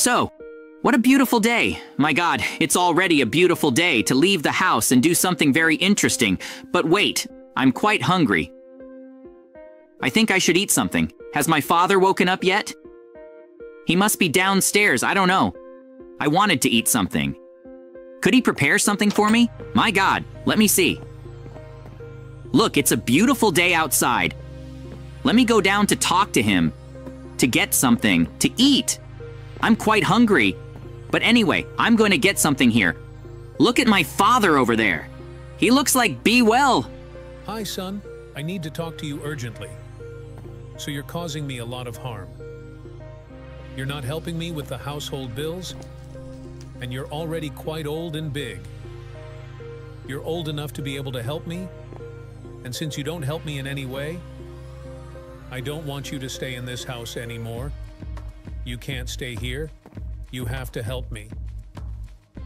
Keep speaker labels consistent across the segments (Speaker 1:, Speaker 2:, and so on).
Speaker 1: So, what a beautiful day. My god, it's already a beautiful day to leave the house and do something very interesting. But wait, I'm quite hungry. I think I should eat something. Has my father woken up yet? He must be downstairs, I don't know. I wanted to eat something. Could he prepare something for me? My god, let me see. Look, it's a beautiful day outside. Let me go down to talk to him, to get something, to eat. I'm quite hungry. But anyway, I'm going to get something here. Look at my father over there. He looks like Be Well.
Speaker 2: Hi, son. I need to talk to you urgently. So you're causing me a lot of harm. You're not helping me with the household bills, and you're already quite old and big. You're old enough to be able to help me, and since you don't help me in any way, I don't want you to stay in this house anymore. You can't stay here. You have to help me.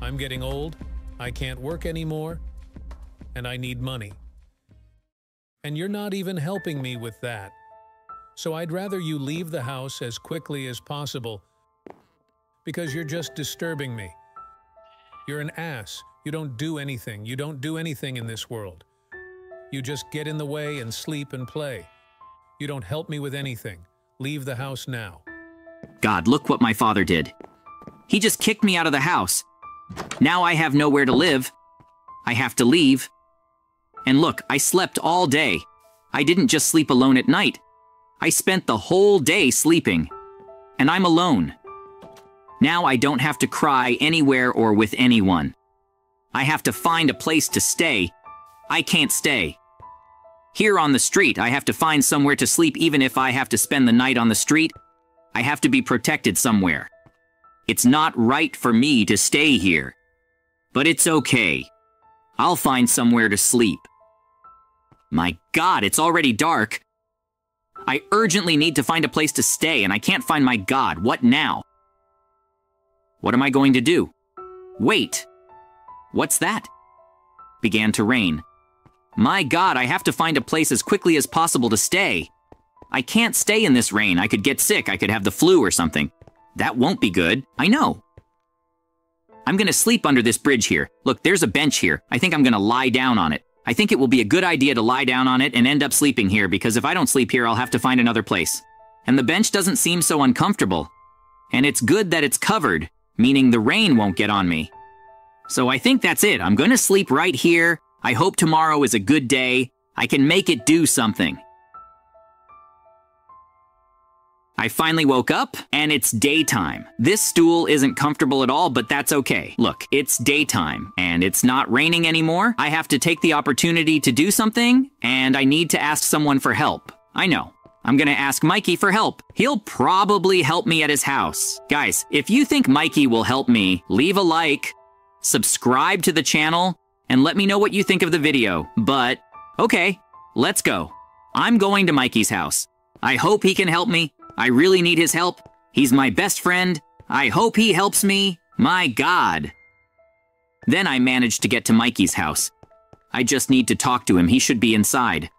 Speaker 2: I'm getting old, I can't work anymore, and I need money. And you're not even helping me with that. So I'd rather you leave the house as quickly as possible because you're just disturbing me. You're an ass. You don't do anything. You don't do anything in this world. You just get in the way and sleep and play. You don't help me with anything. Leave the house now.
Speaker 1: God, look what my father did. He just kicked me out of the house. Now I have nowhere to live. I have to leave. And look, I slept all day. I didn't just sleep alone at night. I spent the whole day sleeping. And I'm alone. Now I don't have to cry anywhere or with anyone. I have to find a place to stay. I can't stay. Here on the street, I have to find somewhere to sleep even if I have to spend the night on the street. I have to be protected somewhere. It's not right for me to stay here. But it's okay. I'll find somewhere to sleep. My god, it's already dark. I urgently need to find a place to stay, and I can't find my god. What now? What am I going to do? Wait! What's that? Began to rain. My god, I have to find a place as quickly as possible to stay. I can't stay in this rain. I could get sick. I could have the flu or something. That won't be good. I know. I'm gonna sleep under this bridge here. Look, there's a bench here. I think I'm gonna lie down on it. I think it will be a good idea to lie down on it and end up sleeping here because if I don't sleep here, I'll have to find another place. And the bench doesn't seem so uncomfortable. And it's good that it's covered, meaning the rain won't get on me. So I think that's it. I'm gonna sleep right here. I hope tomorrow is a good day. I can make it do something. I finally woke up, and it's daytime. This stool isn't comfortable at all, but that's okay. Look, it's daytime, and it's not raining anymore. I have to take the opportunity to do something, and I need to ask someone for help. I know. I'm gonna ask Mikey for help. He'll probably help me at his house. Guys, if you think Mikey will help me, leave a like, subscribe to the channel, and let me know what you think of the video. But, okay, let's go. I'm going to Mikey's house. I hope he can help me. I really need his help. He's my best friend. I hope he helps me. My God. Then I managed to get to Mikey's house. I just need to talk to him. He should be inside.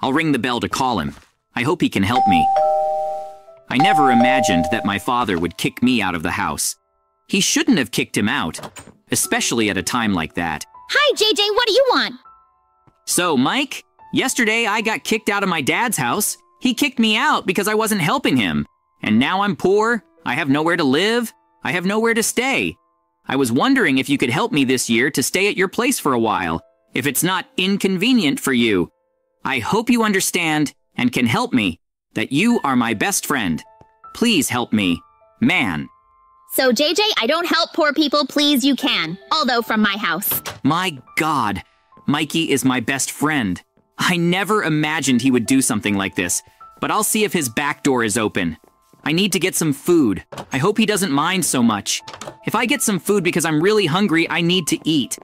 Speaker 1: I'll ring the bell to call him. I hope he can help me. I never imagined that my father would kick me out of the house. He shouldn't have kicked him out, especially at a time like that.
Speaker 3: Hi, JJ, what do you want?
Speaker 1: So, Mike, yesterday I got kicked out of my dad's house. He kicked me out because I wasn't helping him. And now I'm poor, I have nowhere to live, I have nowhere to stay. I was wondering if you could help me this year to stay at your place for a while, if it's not inconvenient for you. I hope you understand and can help me, that you are my best friend. Please help me. Man.
Speaker 3: So, JJ, I don't help poor people, please you can. Although from my house.
Speaker 1: My God. Mikey is my best friend. I never imagined he would do something like this, but I'll see if his back door is open. I need to get some food. I hope he doesn't mind so much. If I get some food because I'm really hungry, I need to eat.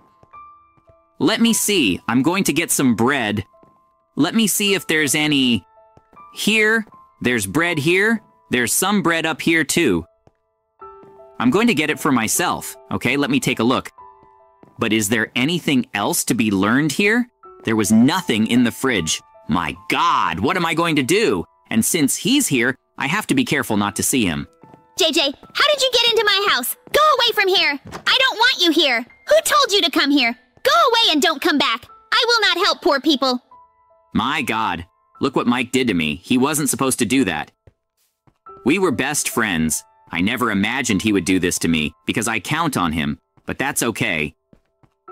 Speaker 1: Let me see. I'm going to get some bread. Let me see if there's any... Here. There's bread here. There's some bread up here, too. I'm going to get it for myself. Okay, let me take a look. But is there anything else to be learned here? There was nothing in the fridge. My God, what am I going to do? And since he's here, I have to be careful not to see him.
Speaker 3: JJ, how did you get into my house? Go away from here. I don't want you here. Who told you to come here? Go away and don't come back. I will not help poor people.
Speaker 1: My god. Look what Mike did to me. He wasn't supposed to do that. We were best friends. I never imagined he would do this to me because I count on him, but that's okay.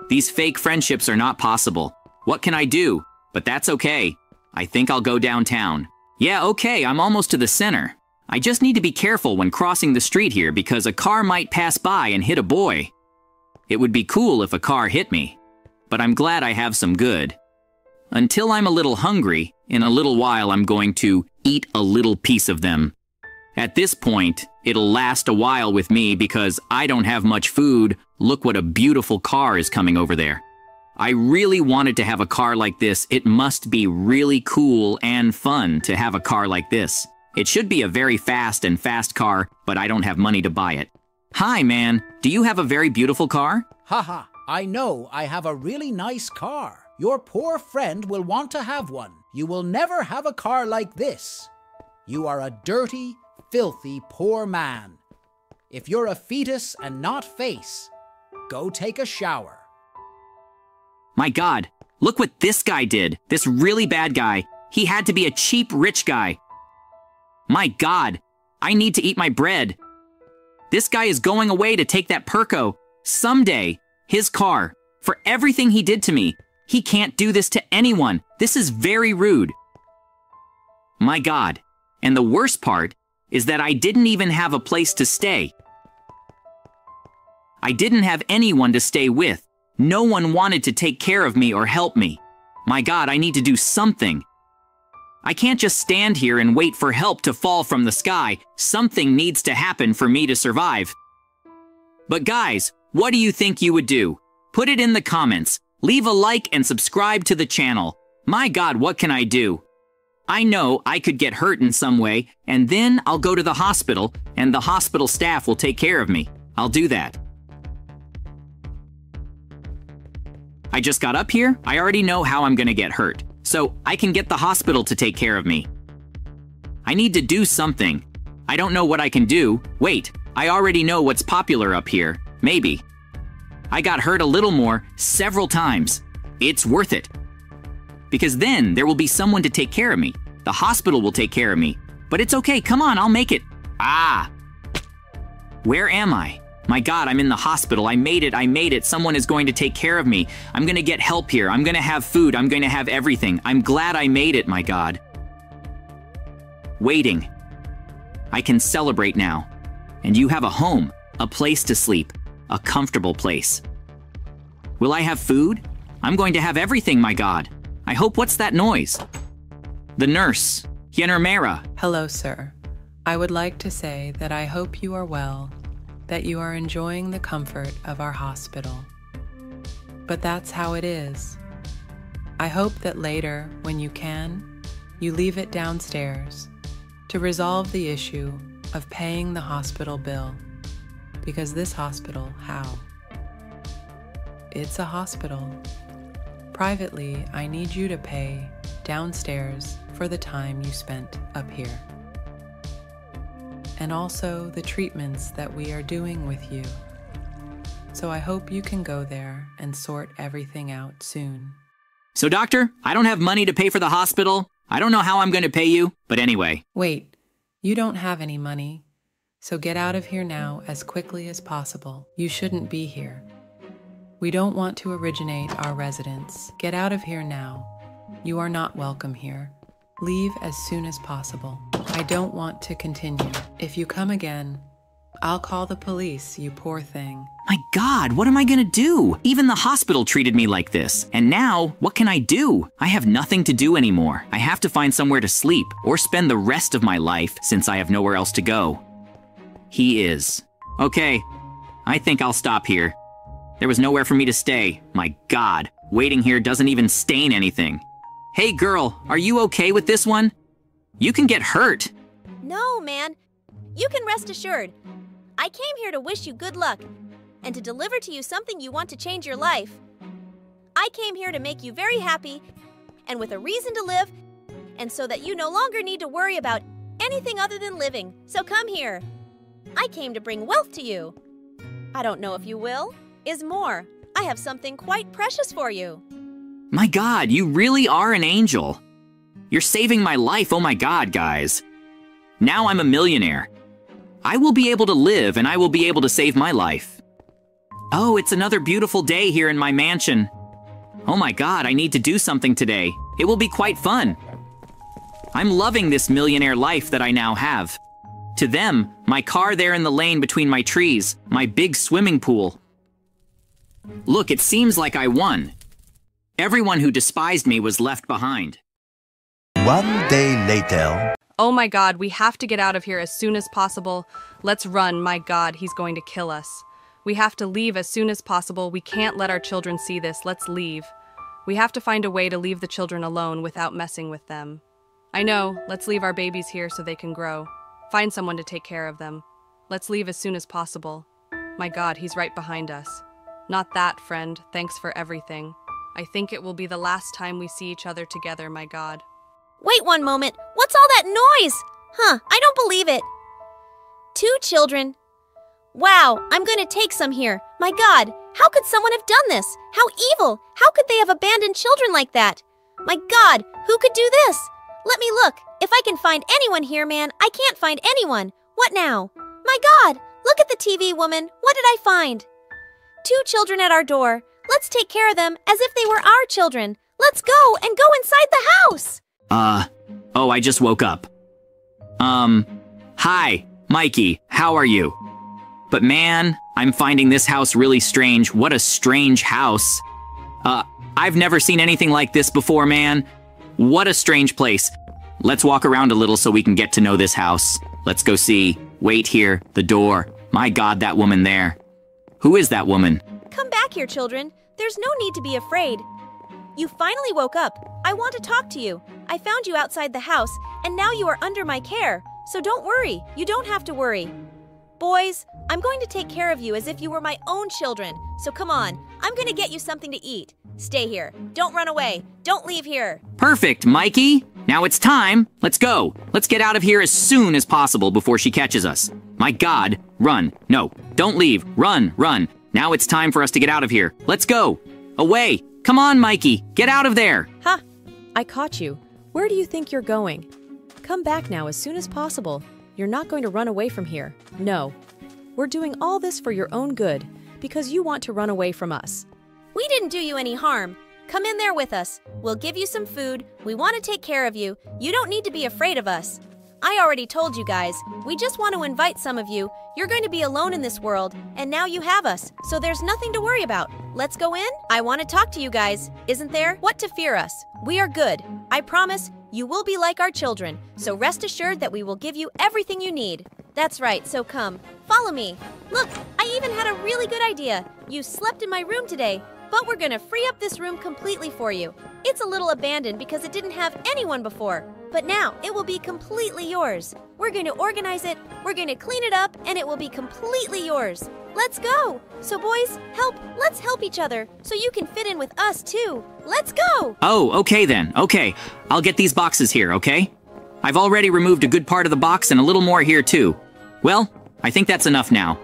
Speaker 1: These fake friendships are not possible. What can I do? But that's okay. I think I'll go downtown. Yeah, okay, I'm almost to the center. I just need to be careful when crossing the street here because a car might pass by and hit a boy. It would be cool if a car hit me, but I'm glad I have some good. Until I'm a little hungry, in a little while I'm going to eat a little piece of them. At this point, it'll last a while with me because I don't have much food. Look what a beautiful car is coming over there. I really wanted to have a car like this. It must be really cool and fun to have a car like this. It should be a very fast and fast car, but I don't have money to buy it. Hi, man. Do you have a very beautiful car?
Speaker 4: Haha, I know I have a really nice car. Your poor friend will want to have one. You will never have a car like this. You are a dirty, filthy, poor man. If you're a fetus and not face, go take a shower.
Speaker 1: My god, look what this guy did. This really bad guy. He had to be a cheap rich guy. My god, I need to eat my bread. This guy is going away to take that Perko. Someday, his car. For everything he did to me. He can't do this to anyone. This is very rude. My god. And the worst part is that I didn't even have a place to stay. I didn't have anyone to stay with. No one wanted to take care of me or help me. My god, I need to do something. I can't just stand here and wait for help to fall from the sky. Something needs to happen for me to survive. But guys, what do you think you would do? Put it in the comments. Leave a like and subscribe to the channel. My god, what can I do? I know I could get hurt in some way, and then I'll go to the hospital, and the hospital staff will take care of me. I'll do that. I just got up here, I already know how I'm gonna get hurt, so I can get the hospital to take care of me. I need to do something. I don't know what I can do. Wait, I already know what's popular up here. Maybe. I got hurt a little more several times. It's worth it. Because then there will be someone to take care of me. The hospital will take care of me. But it's okay, come on, I'll make it. Ah! Where am I? My god, I'm in the hospital. I made it, I made it. Someone is going to take care of me. I'm gonna get help here. I'm gonna have food. I'm gonna have everything. I'm glad I made it, my god. Waiting. I can celebrate now. And you have a home, a place to sleep, a comfortable place. Will I have food? I'm going to have everything, my god. I hope what's that noise? The nurse, Yenermera.
Speaker 5: Hello, sir. I would like to say that I hope you are well, that you are enjoying the comfort of our hospital. But that's how it is. I hope that later, when you can, you leave it downstairs to resolve the issue of paying the hospital bill. Because this hospital, how? It's a hospital. Privately, I need you to pay downstairs for the time you spent up here. And also the treatments that we are doing with you. So I hope you can go there and sort everything out soon.
Speaker 1: So, doctor, I don't have money to pay for the hospital. I don't know how I'm going to pay you, but anyway.
Speaker 5: Wait, you don't have any money. So get out of here now as quickly as possible. You shouldn't be here. We don't want to originate our residence. Get out of here now. You are not welcome here. Leave as soon as possible. I don't want to continue. If you come again, I'll call the police, you poor thing.
Speaker 1: My god, what am I gonna do? Even the hospital treated me like this. And now, what can I do? I have nothing to do anymore. I have to find somewhere to sleep or spend the rest of my life since I have nowhere else to go. He is. Okay, I think I'll stop here. There was nowhere for me to stay. My god, waiting here doesn't even stain anything. Hey girl, are you okay with this one? You can get hurt.
Speaker 6: No, man. You can rest assured. I came here to wish you good luck and to deliver to you something you want to change your life. I came here to make you very happy and with a reason to live, and so that you no longer need to worry about anything other than living. So come here. I came to bring wealth to you. I don't know if you will. Is more. I have something quite precious for you.
Speaker 1: My god, you really are an angel. You're saving my life, oh my god, guys. Now I'm a millionaire. I will be able to live and I will be able to save my life. Oh, it's another beautiful day here in my mansion. Oh my god, I need to do something today. It will be quite fun. I'm loving this millionaire life that I now have. To them, my car there in the lane between my trees, my big swimming pool. Look, it seems like I won. Everyone who despised me was left behind.
Speaker 7: One day later.
Speaker 8: Oh my god, we have to get out of here as soon as possible. Let's run, my god, he's going to kill us. We have to leave as soon as possible. We can't let our children see this. Let's leave. We have to find a way to leave the children alone without messing with them. I know, let's leave our babies here so they can grow. Find someone to take care of them. Let's leave as soon as possible. My god, he's right behind us. Not that, friend. Thanks for everything. I think it will be the last time we see each other together, my god.
Speaker 6: Wait one moment. What's all that noise? Huh, I don't believe it. Two children. Wow, I'm going to take some here. My god, how could someone have done this? How evil! How could they have abandoned children like that? My god, who could do this? Let me look. If I can find anyone here, man, I can't find anyone. What now? My god, look at the TV, woman. What did I find? Two children at our door. Let's take care of them as if they were our children. Let's go and go inside the house.
Speaker 1: Uh, oh, I just woke up. Um, hi, Mikey, how are you? But man, I'm finding this house really strange. What a strange house. Uh, I've never seen anything like this before, man. What a strange place. Let's walk around a little so we can get to know this house. Let's go see. Wait here, the door. My god, that woman there. Who is that woman?
Speaker 6: Come back here, children. There's no need to be afraid. You finally woke up. I want to talk to you. I found you outside the house, and now you are under my care. So don't worry. You don't have to worry. Boys, I'm going to take care of you as if you were my own children. So come on, I'm going to get you something to eat. Stay here. Don't run away. Don't leave here.
Speaker 1: Perfect, Mikey. Now it's time. Let's go. Let's get out of here as soon as possible before she catches us. My god, run. No, don't leave. Run, run. Now it's time for us to get out of here. Let's go. Away. Come on, Mikey. Get out of there.
Speaker 9: Ha! I caught you. Where do you think you're going? Come back now as soon as possible. You're not going to run away from here. No. We're doing all this for your own good, because you want to run away from us.
Speaker 6: We didn't do you any harm. Come in there with us. We'll give you some food. We want to take care of you. You don't need to be afraid of us. I already told you guys. We just want to invite some of you. You're going to be alone in this world, and now you have us, so there's nothing to worry about. Let's go in? I want to talk to you guys. Isn't there? What to fear us? We are good. I promise you will be like our children, so rest assured that we will give you everything you need. That's right, so come. Follow me. Look, I even had a really good idea. You slept in my room today, but we're gonna free up this room completely for you. It's a little abandoned because it didn't have anyone before, but now it will be completely yours. We're going to organize it, we're going to clean it up, and it will be completely yours. Let's go! So, boys, help, let's help each other so you can fit in with us too. Let's go!
Speaker 1: Oh, okay then. Okay. I'll get these boxes here, okay? I've already removed a good part of the box and a little more here too. Well, I think that's enough now.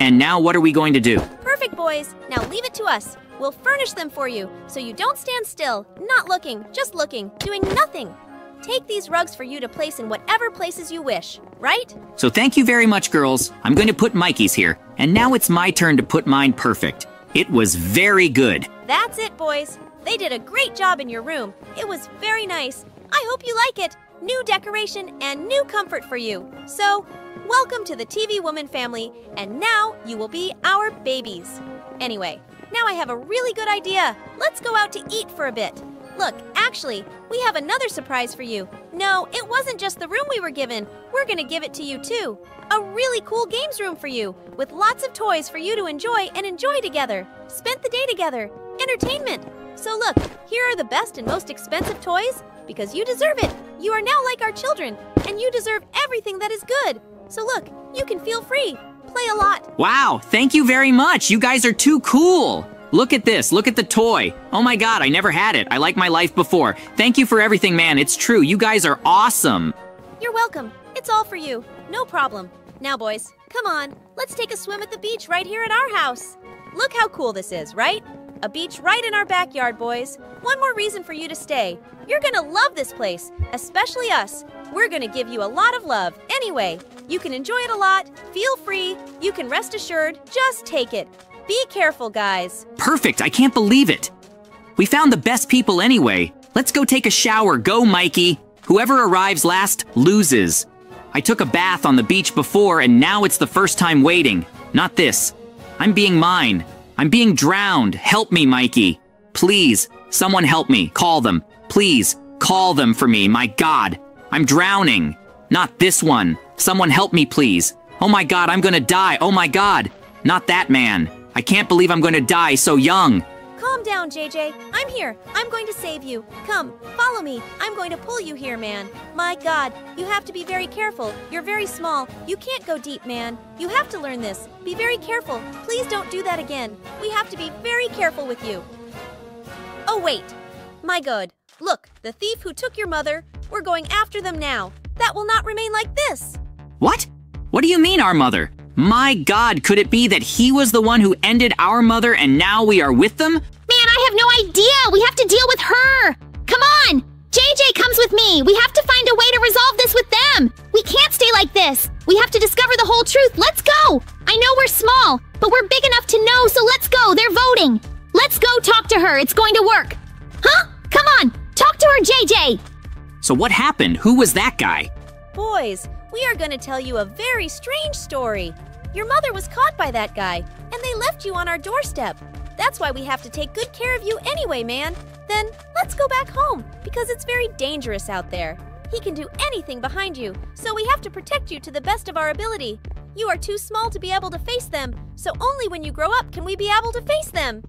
Speaker 1: And now what are we going to do?
Speaker 6: Perfect, boys. Now leave it to us. We'll furnish them for you so you don't stand still, not looking, just looking, doing nothing. Take these rugs for you to place in whatever places you wish, right?
Speaker 1: So thank you very much, girls. I'm going to put Mikey's here, and now it's my turn to put mine perfect. It was very good.
Speaker 6: That's it, boys. They did a great job in your room. It was very nice. I hope you like it. New decoration and new comfort for you. So, welcome to the TV Woman family, and now you will be our babies. Anyway, now I have a really good idea. Let's go out to eat for a bit. Look, actually, we have another surprise for you. No, it wasn't just the room we were given. We're gonna give it to you too. A really cool games room for you, with lots of toys for you to enjoy and enjoy together. Spend the day together. Entertainment. So look, here are the best and most expensive toys because you deserve it. You are now like our children, and you deserve everything that is good. So look, you can feel free. Play a lot.
Speaker 1: Wow, thank you very much. You guys are too cool. Look at this. Look at the toy. Oh my god, I never had it. I like my life before. Thank you for everything, man. It's true. You guys are awesome.
Speaker 6: You're welcome. It's all for you. No problem. Now, boys, Come on, let's take a swim at the beach right here at our house. Look how cool this is, right? A beach right in our backyard, boys. One more reason for you to stay. You're gonna love this place, especially us. We're gonna give you a lot of love. Anyway, you can enjoy it a lot, feel free, you can rest assured, just take it. Be careful, guys.
Speaker 1: Perfect, I can't believe it. We found the best people anyway. Let's go take a shower. Go, Mikey. Whoever arrives last loses. I took a bath on the beach before, and now it's the first time waiting. Not this. I'm being mine. I'm being drowned. Help me, Mikey. Please, someone help me. Call them. Please, call them for me. My God. I'm drowning. Not this one. Someone help me, please. Oh my God, I'm gonna die. Oh my God. Not that man. I can't believe I'm gonna die so young.
Speaker 6: Calm down, JJ. I'm here. I'm going to save you. Come, follow me. I'm going to pull you here, man. My God, you have to be very careful. You're very small. You can't go deep, man. You have to learn this. Be very careful. Please don't do that again. We have to be very careful with you. Oh, wait. My God. Look, the thief who took your mother. We're going after them now. That will not remain like this.
Speaker 1: What? What do you mean, our mother? My God, could it be that he was the one who ended our mother and now we are with them?
Speaker 3: Man, I have no idea. We have to deal with her. Come on. JJ comes with me. We have to find a way to resolve this with them. We can't stay like this. We have to discover the whole truth. Let's go. I know we're small, but we're big enough to know, so let's go. They're voting. Let's go talk to her. It's going to work. Huh? Come on. Talk to her, JJ.
Speaker 1: So what happened? Who was that guy?
Speaker 6: Boys, we are going to tell you a very strange story. Your mother was caught by that guy, and they left you on our doorstep. That's why we have to take good care of you anyway, man. Then let's go back home, because it's very dangerous out there. He can do anything behind you, so we have to protect you to the best of our ability. You are too small to be able to face them, so only when you grow up can we be able to face them.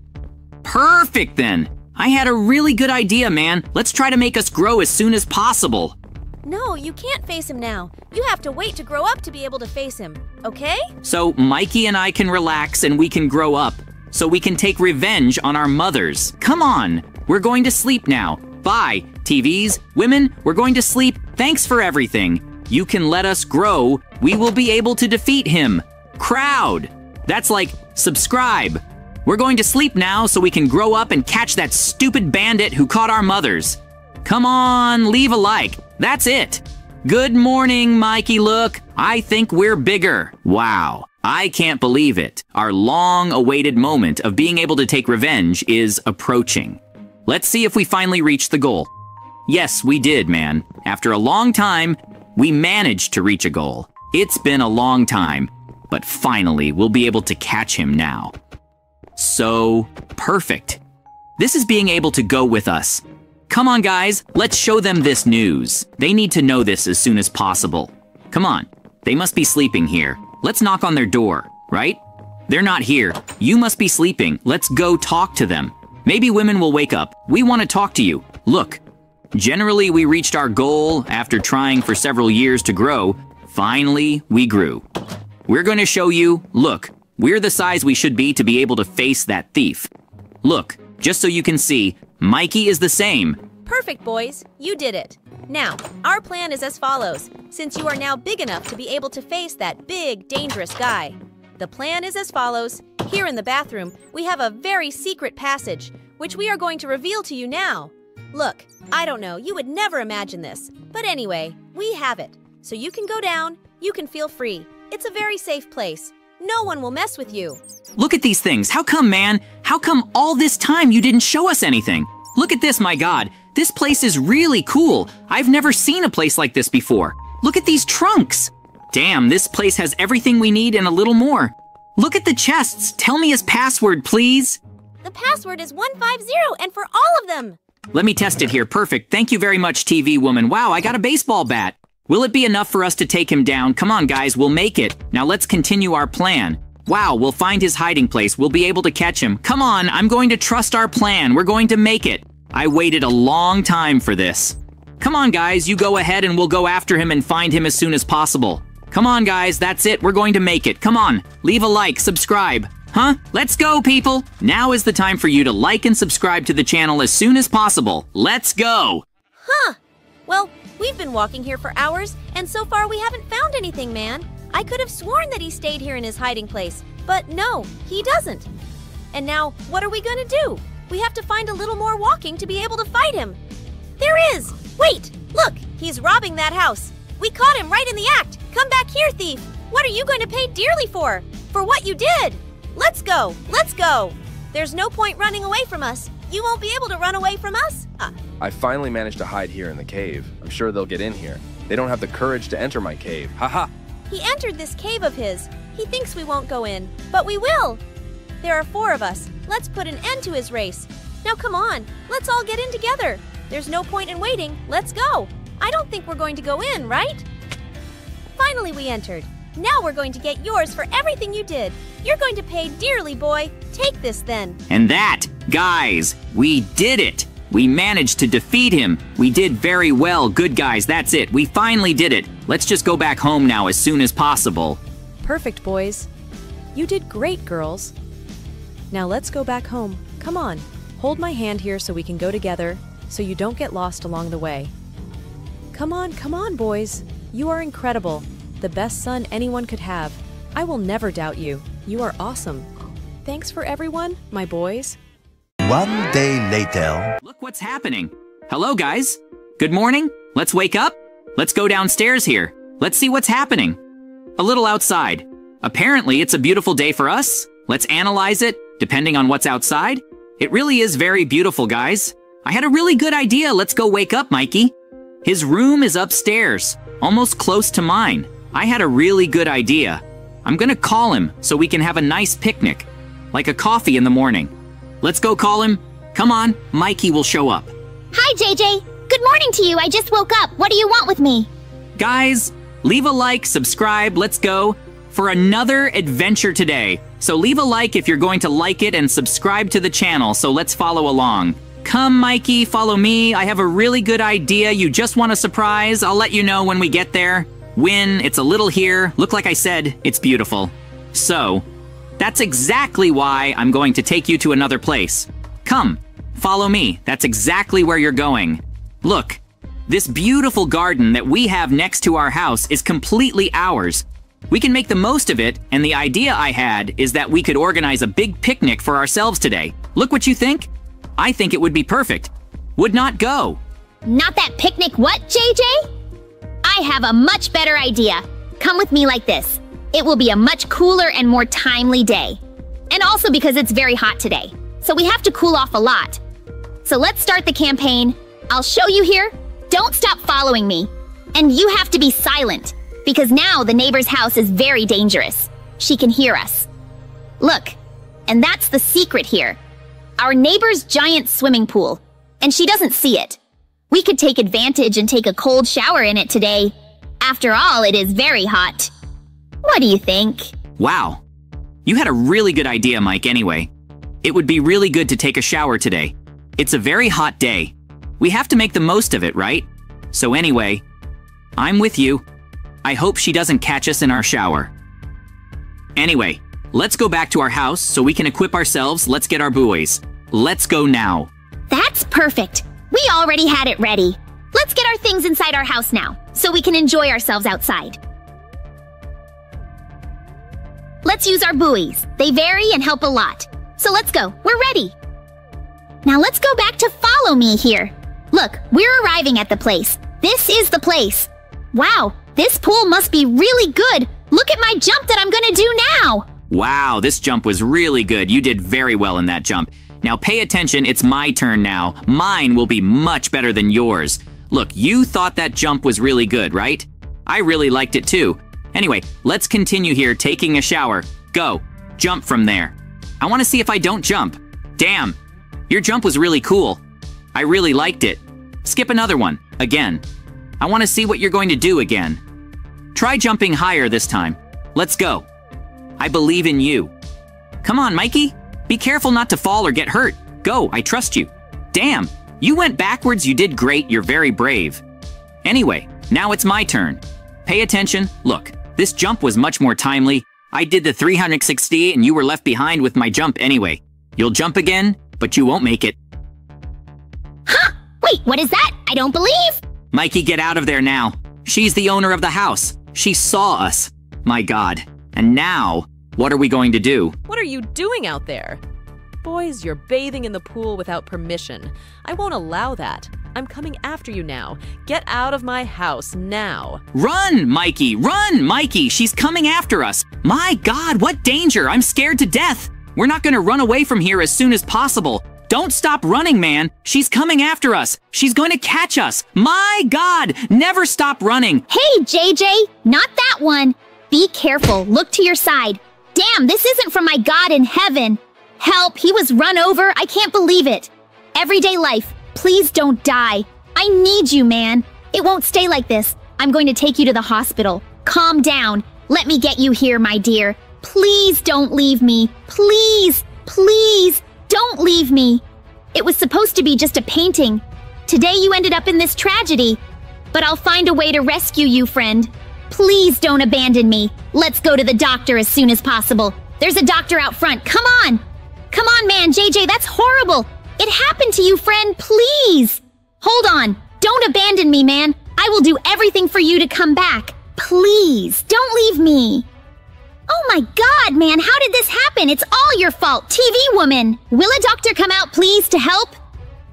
Speaker 1: Perfect then. I had a really good idea, man. Let's try to make us grow as soon as possible.
Speaker 6: No, you can't face him now. You have to wait to grow up to be able to face him, okay?
Speaker 1: So Mikey and I can relax and we can grow up. So we can take revenge on our mothers. Come on, we're going to sleep now. Bye, TVs, women, we're going to sleep. Thanks for everything. You can let us grow. We will be able to defeat him. Crowd. That's like subscribe. We're going to sleep now so we can grow up and catch that stupid bandit who caught our mothers. Come on, leave a like. That's it. Good morning, Mikey. Look, I think we're bigger. Wow. I can't believe it. Our long awaited moment of being able to take revenge is approaching. Let's see if we finally reach the goal. Yes, we did, man. After a long time, we managed to reach a goal. It's been a long time, but finally we'll be able to catch him now. So perfect. This is being able to go with us. Come on, guys, let's show them this news. They need to know this as soon as possible. Come on, they must be sleeping here. Let's knock on their door, right? They're not here. You must be sleeping. Let's go talk to them. Maybe women will wake up. We want to talk to you. Look. Generally, we reached our goal after trying for several years to grow. Finally, we grew. We're going to show you, look, we're the size we should be to be able to face that thief. Look, just so you can see, Mikey is the same.
Speaker 6: Perfect, boys. You did it. Now, our plan is as follows, since you are now big enough to be able to face that big, dangerous guy. The plan is as follows. Here in the bathroom, we have a very secret passage, which we are going to reveal to you now. Look, I don't know, you would never imagine this. But anyway, we have it. So you can go down, you can feel free. It's a very safe place. No one will mess with you.
Speaker 1: Look at these things. How come, man? How come all this time you didn't show us anything? Look at this, my god. This place is really cool. I've never seen a place like this before. Look at these trunks. Damn, this place has everything we need and a little more. Look at the chests. Tell me his password, please.
Speaker 6: The password is 150 and for all of them.
Speaker 1: Let me test it here. Perfect. Thank you very much, TV woman. Wow, I got a baseball bat. Will it be enough for us to take him down? Come on, guys, we'll make it. Now let's continue our plan. Wow, we'll find his hiding place. We'll be able to catch him. Come on, I'm going to trust our plan. We're going to make it. I waited a long time for this. Come on, guys, you go ahead and we'll go after him and find him as soon as possible. Come on, guys, that's it. We're going to make it. Come on, leave a like, subscribe. Huh? Let's go, people! Now is the time for you to like and subscribe to the channel as soon as possible. Let's go!
Speaker 6: Huh. Well, we've been walking here for hours, and so far we haven't found anything, man. I could have sworn that he stayed here in his hiding place, but no, he doesn't. And now, what are we gonna do? We have to find a little more walking to be able to fight him. There is! Wait! Look! He's robbing that house. We caught him right in the act. Come back here, thief! What are you going to pay dearly for? For what you did! Let's go! Let's go! There's no point running away from us. You won't be able to run away from us. Uh,
Speaker 10: I finally managed to hide here in the cave. I'm sure they'll get in here. They don't have the courage to enter my cave. Haha!
Speaker 6: he entered this cave of his. He thinks we won't go in, but we will. There are four of us. Let's put an end to his race. Now come on, let's all get in together. There's no point in waiting. Let's go. I don't think we're going to go in, right? Finally, we entered. Now we're going to get yours for everything you did. You're going to pay dearly, boy. Take this then.
Speaker 1: And that, guys, we did it! We managed to defeat him. We did very well, good guys, that's it. We finally did it. Let's just go back home now as soon as possible.
Speaker 9: Perfect, boys. You did great, girls. Now let's go back home. Come on. Hold my hand here so we can go together, so you don't get lost along the way. Come on, come on, boys. You are incredible. The best son anyone could have. I will never doubt you. You are awesome. Thanks for everyone, my boys.
Speaker 7: One day later.
Speaker 1: Look what's happening. Hello, guys. Good morning. Let's wake up. Let's go downstairs here. Let's see what's happening. A little outside. Apparently, it's a beautiful day for us. Let's analyze it, depending on what's outside. It really is very beautiful, guys. I had a really good idea. Let's go wake up, Mikey. His room is upstairs, almost close to mine. I had a really good idea. I'm gonna call him so we can have a nice picnic, like a coffee in the morning. Let's go call him. Come on, Mikey will show up.
Speaker 3: Hi, JJ. Good morning to you. I just woke up. What do you want with me?
Speaker 1: Guys, leave a like, subscribe, let's go for another adventure today. So leave a like if you're going to like it and subscribe to the channel, so let's follow along. Come, Mikey, follow me. I have a really good idea. You just want a surprise? I'll let you know when we get there. Win, it's a little here. Look like I said, it's beautiful. So, that's exactly why I'm going to take you to another place. Come, follow me. That's exactly where you're going. Look, this beautiful garden that we have next to our house is completely ours. We can make the most of it, and the idea I had is that we could organize a big picnic for ourselves today. Look what you think? I think it would be perfect. Would not go.
Speaker 3: Not that picnic what, JJ? I have a much better idea. Come with me like this. It will be a much cooler and more timely day. And also because it's very hot today. So we have to cool off a lot. So let's start the campaign. I'll show you here. Don't stop following me. And you have to be silent. Because now the neighbor's house is very dangerous. She can hear us. Look, and that's the secret here. Our neighbor's giant swimming pool. And she doesn't see it. We could take advantage and take a cold shower in it today. After all, it is very hot. What do you think?
Speaker 1: Wow. You had a really good idea, Mike, anyway. It would be really good to take a shower today. It's a very hot day. We have to make the most of it, right? So anyway, I'm with you. I hope she doesn't catch us in our shower. Anyway, let's go back to our house so we can equip ourselves. Let's get our buoys. Let's go now.
Speaker 3: That's perfect. We already had it ready. Let's get our things inside our house now, so we can enjoy ourselves outside. Let's use our buoys. They vary and help a lot. So let's go. We're ready. Now let's go back to follow me here. Look, we're arriving at the place. This is the place. Wow, this pool must be really good. Look at my jump that I'm gonna do now.
Speaker 1: Wow, this jump was really good. You did very well in that jump. Now pay attention, it's my turn now. Mine will be much better than yours. Look, you thought that jump was really good, right? I really liked it too. Anyway, let's continue here taking a shower. Go. Jump from there. I want to see if I don't jump. Damn. Your jump was really cool. I really liked it. Skip another one. Again. I want to see what you're going to do again. Try jumping higher this time. Let's go. I believe in you. Come on, Mikey. Be careful not to fall or get hurt. Go, I trust you. Damn, you went backwards, you did great, you're very brave. Anyway, now it's my turn. Pay attention, look, this jump was much more timely. I did the 360 and you were left behind with my jump anyway. You'll jump again, but you won't make it.
Speaker 3: Huh? Wait, what is that? I don't believe.
Speaker 1: Mikey, get out of there now. She's the owner of the house. She saw us. My god. And now, what are we going to do?
Speaker 9: What are you doing out there? Boys, you're bathing in the pool without permission. I won't allow that. I'm coming after you now. Get out of my house now.
Speaker 1: Run, Mikey! Run, Mikey! She's coming after us! My god, what danger! I'm scared to death! We're not gonna run away from here as soon as possible. Don't stop running, man! She's coming after us! She's going to catch us! My god! Never stop running!
Speaker 3: Hey, JJ! Not that one! Be careful, look to your side. Damn, this isn't from my God in heaven! Help, he was run over, I can't believe it! Everyday life, please don't die. I need you, man. It won't stay like this. I'm going to take you to the hospital. Calm down. Let me get you here, my dear. Please don't leave me. Please, please, don't leave me. It was supposed to be just a painting. Today you ended up in this tragedy. But I'll find a way to rescue you, friend. Please don't abandon me. Let's go to the doctor as soon as possible. There's a doctor out front. Come on. Come on, man, JJ, that's horrible. It happened to you, friend. Please. Hold on. Don't abandon me, man. I will do everything for you to come back. Please, don't leave me. Oh my god, man, how did this happen? It's all your fault, TV woman. Will a doctor come out, please, to help?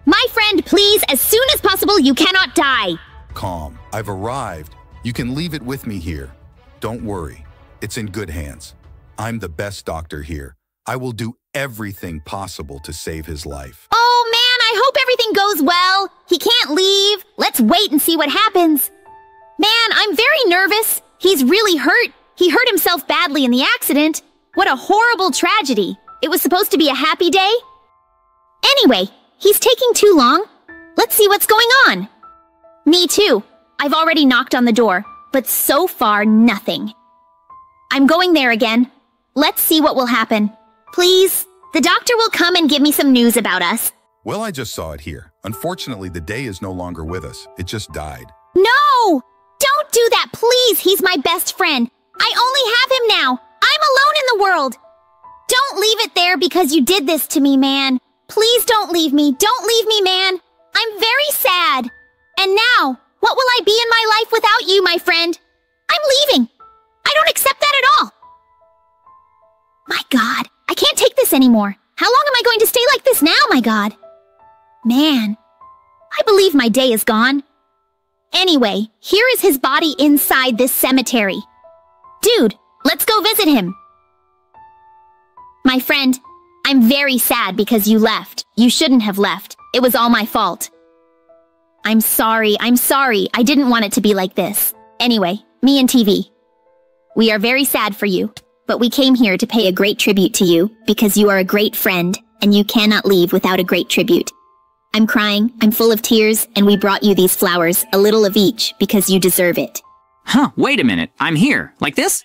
Speaker 3: My friend, please, as soon as possible, you cannot die.
Speaker 11: Calm. I've arrived. You can leave it with me here. Don't worry. It's in good hands. I'm the best doctor here. I will do everything possible to save his life.
Speaker 3: Oh man, I hope everything goes well. He can't leave. Let's wait and see what happens. Man, I'm very nervous. He's really hurt. He hurt himself badly in the accident. What a horrible tragedy. It was supposed to be a happy day. Anyway, he's taking too long. Let's see what's going on. Me too. I've already knocked on the door, but so far nothing. I'm going there again. Let's see what will happen. Please, the doctor will come and give me some news about us.
Speaker 11: Well, I just saw it here. Unfortunately, the day is no longer with us. It just died.
Speaker 3: No! Don't do that, please! He's my best friend. I only have him now. I'm alone in the world. Don't leave it there because you did this to me, man. Please don't leave me. Don't leave me, man. I'm very sad. And now, what will I be in my life without you, my friend? I'm leaving. I don't accept that at all. My God, I can't take this anymore. How long am I going to stay like this now, my God? Man, I believe my day is gone. Anyway, here is his body inside this cemetery. Dude, let's go visit him. My friend, I'm very sad because you left. You shouldn't have left. It was all my fault. I'm sorry, I'm sorry. I didn't want it to be like this. Anyway, me and TV. We are very sad for you, but we came here to pay a great tribute to you because you are a great friend and you cannot leave without a great tribute. I'm crying, I'm full of tears, and we brought you these flowers, a little of each, because you deserve it.
Speaker 1: Huh, wait a minute. I'm here. Like this?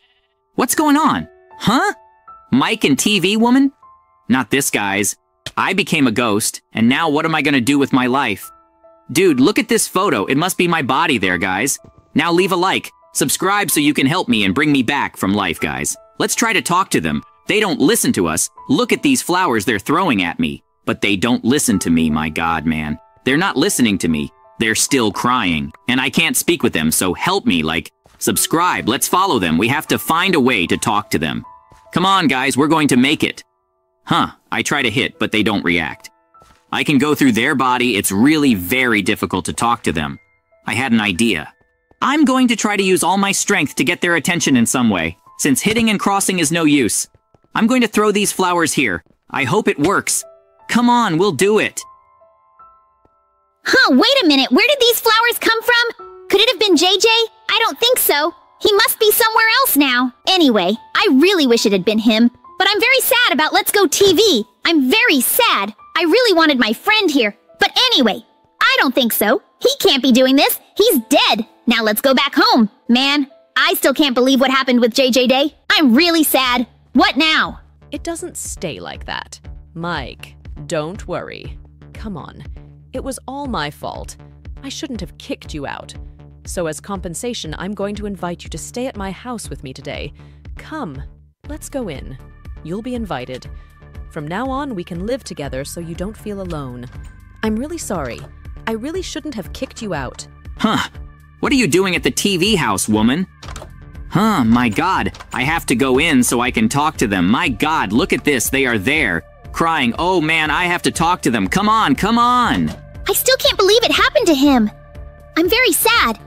Speaker 1: What's going on? Huh? Mike and TV woman? Not this, guys. I became a ghost, and now what am I gonna do with my life? Dude, look at this photo. It must be my body there, guys. Now leave a like. Subscribe so you can help me and bring me back from life, guys. Let's try to talk to them. They don't listen to us. Look at these flowers they're throwing at me. But they don't listen to me, my god, man. They're not listening to me. They're still crying. And I can't speak with them, so help me, like, subscribe, let's follow them. We have to find a way to talk to them. Come on, guys, we're going to make it. Huh, I try to hit, but they don't react. I can go through their body, it's really very difficult to talk to them. I had an idea. I'm going to try to use all my strength to get their attention in some way, since hitting and crossing is no use. I'm going to throw these flowers here. I hope it works. Come on, we'll do it.
Speaker 3: Huh, wait a minute, where did these flowers come from? Could it have been JJ? I don't think so. He must be somewhere else now. Anyway, I really wish it had been him. But I'm very sad about Let's Go TV. I'm very sad. I really wanted my friend here. But anyway, I don't think so. He can't be doing this. He's dead. Now let's go back home. Man, I still can't believe what happened with JJ Day. I'm really sad. What now?
Speaker 9: It doesn't stay like that. Mike, don't worry. Come on. It was all my fault. I shouldn't have kicked you out. So, as compensation, I'm going to invite you to stay at my house with me today. Come, let's go in. You'll be invited. From now on, we can live together so you don't feel alone. I'm really sorry. I really shouldn't have kicked you out.
Speaker 1: Huh. What are you doing at the TV house, woman? Huh, my god. I have to go in so I can talk to them. My god, look at this. They are there. Crying, oh man, I have to talk to them. Come on, come on.
Speaker 3: I still can't believe it happened to him. I'm very sad.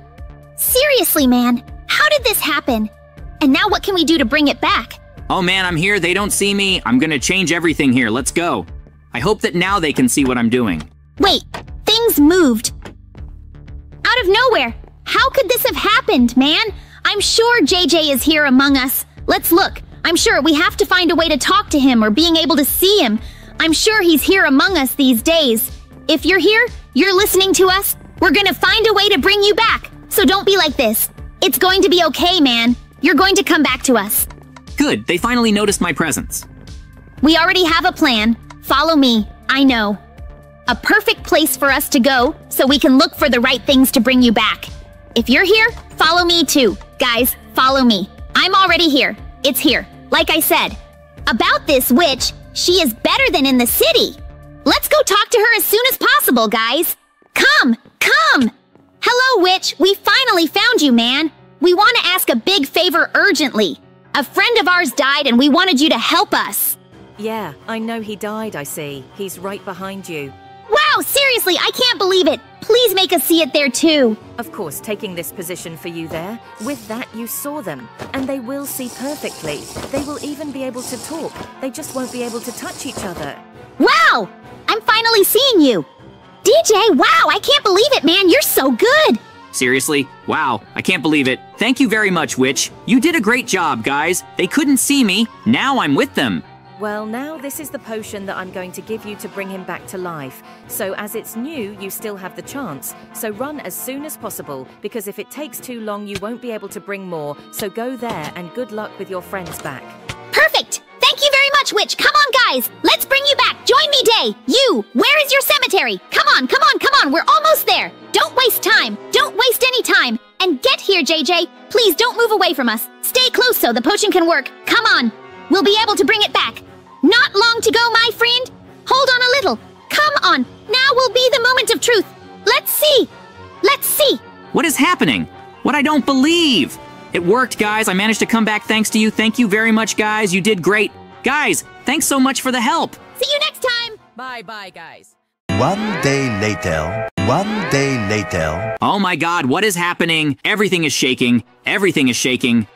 Speaker 3: Seriously, man. How did this happen? And now what can we do to bring it back?
Speaker 1: Oh man, I'm here. They don't see me. I'm gonna change everything here. Let's go. I hope that now they can see what I'm doing.
Speaker 3: Wait, things moved. Out of nowhere. How could this have happened, man? I'm sure JJ is here among us. Let's look. I'm sure we have to find a way to talk to him or being able to see him. I'm sure he's here among us these days. If you're here, you're listening to us, we're gonna find a way to bring you back. So don't be like this. It's going to be okay, man. You're going to come back to us.
Speaker 1: Good, they finally noticed my presence.
Speaker 3: We already have a plan. Follow me. I know. A perfect place for us to go so we can look for the right things to bring you back. If you're here, follow me too. Guys, follow me. I'm already here. It's here. Like I said. About this witch, she is better than in the city. Let's go talk to her as soon as possible, guys. Come, come! Hello, witch. We finally found you, man. We want to ask a big favor urgently. A friend of ours died and we wanted you to help us.
Speaker 12: Yeah, I know he died, I see. He's right behind you.
Speaker 3: Wow, seriously, I can't believe it. Please make us see it there too.
Speaker 12: Of course, taking this position for you there. With that, you saw them. And they will see perfectly. They will even be able to talk. They just won't be able to touch each other.
Speaker 3: Wow! I'm finally seeing you. JJ, wow, I can't believe it, man. You're so good.
Speaker 1: Seriously? Wow, I can't believe it. Thank you very much, Witch. You did a great job, guys. They couldn't see me. Now I'm with them.
Speaker 12: Well, now this is the potion that I'm going to give you to bring him back to life. So, as it's new, you still have the chance. So, run as soon as possible, because if it takes too long, you won't be able to bring more. So, go there and good luck with your friends back.
Speaker 3: Perfect! Thank you very much, Witch. Come on, guys. Let's bring you back. Join me, Day. You, where is your cemetery? Come on, come on, come on. We're almost there. Don't waste time. Don't waste any time. And get here, JJ. Please don't move away from us. Stay close so the potion can work. Come on. We'll be able to bring it back. Not long to go, my friend. Hold on a little. Come on. Now will be the moment of truth. Let's see. Let's see.
Speaker 1: What is happening? What I don't believe. It worked, guys. I managed to come back thanks to you. Thank you very much, guys. You did great. Guys, thanks so much for the help.
Speaker 3: See you next time.
Speaker 5: Bye bye, guys.
Speaker 7: One day later. One day later.
Speaker 1: Oh my god, what is happening? Everything is shaking. Everything is shaking.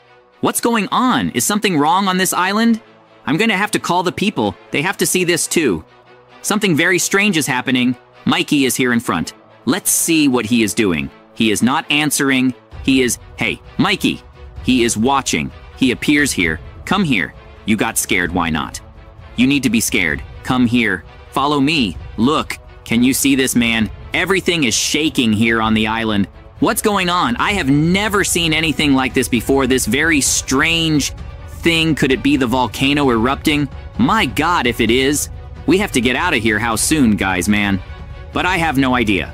Speaker 1: What's going on? Is something wrong on this island? I'm gonna have to call the people. They have to see this too. Something very strange is happening. Mikey is here in front. Let's see what he is doing. He is not answering. He is, hey, Mikey. He is watching. He appears here. Come here. You got scared, why not? You need to be scared. Come here. Follow me. Look. Can you see this, man? Everything is shaking here on the island. What's going on? I have never seen anything like this before. This very strange thing? Could it be the volcano erupting? My god, if it is. We have to get out of here how soon, guys, man. But I have no idea.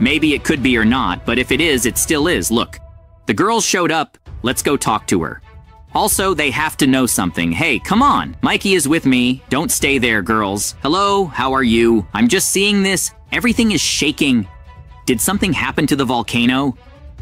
Speaker 1: Maybe it could be or not, but if it is, it still is. Look. The girls showed up. Let's go talk to her. Also, they have to know something. Hey, come on. Mikey is with me. Don't stay there, girls. Hello, how are you? I'm just seeing this. Everything is shaking. Did something happen to the volcano?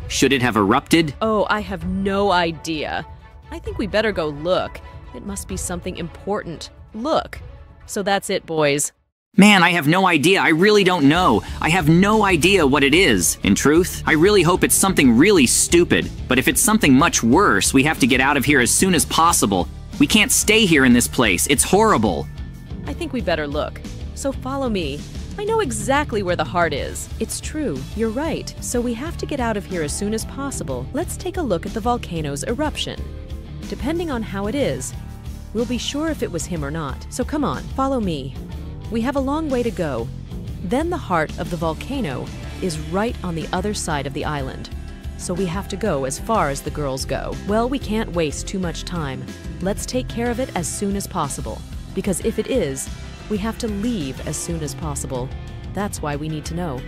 Speaker 1: Should it have erupted?
Speaker 9: Oh, I have no idea. I think we better go look. It must be something important. Look. So that's it, boys.
Speaker 1: Man, I have no idea. I really don't know. I have no idea what it is. In truth, I really hope it's something really stupid. But if it's something much worse, we have to get out of here as soon as possible. We can't stay here in this place. It's horrible.
Speaker 9: I think we better look. So follow me. I know exactly where the heart is. It's true, you're right. So we have to get out of here as soon as possible. Let's take a look at the volcano's eruption. Depending on how it is, we'll be sure if it was him or not. So come on, follow me. We have a long way to go. Then the heart of the volcano is right on the other side of the island. So we have to go as far as the girls go. Well, we can't waste too much time. Let's take care of it as soon as possible. Because if it is, we have to leave as soon as possible. That's why we need to know.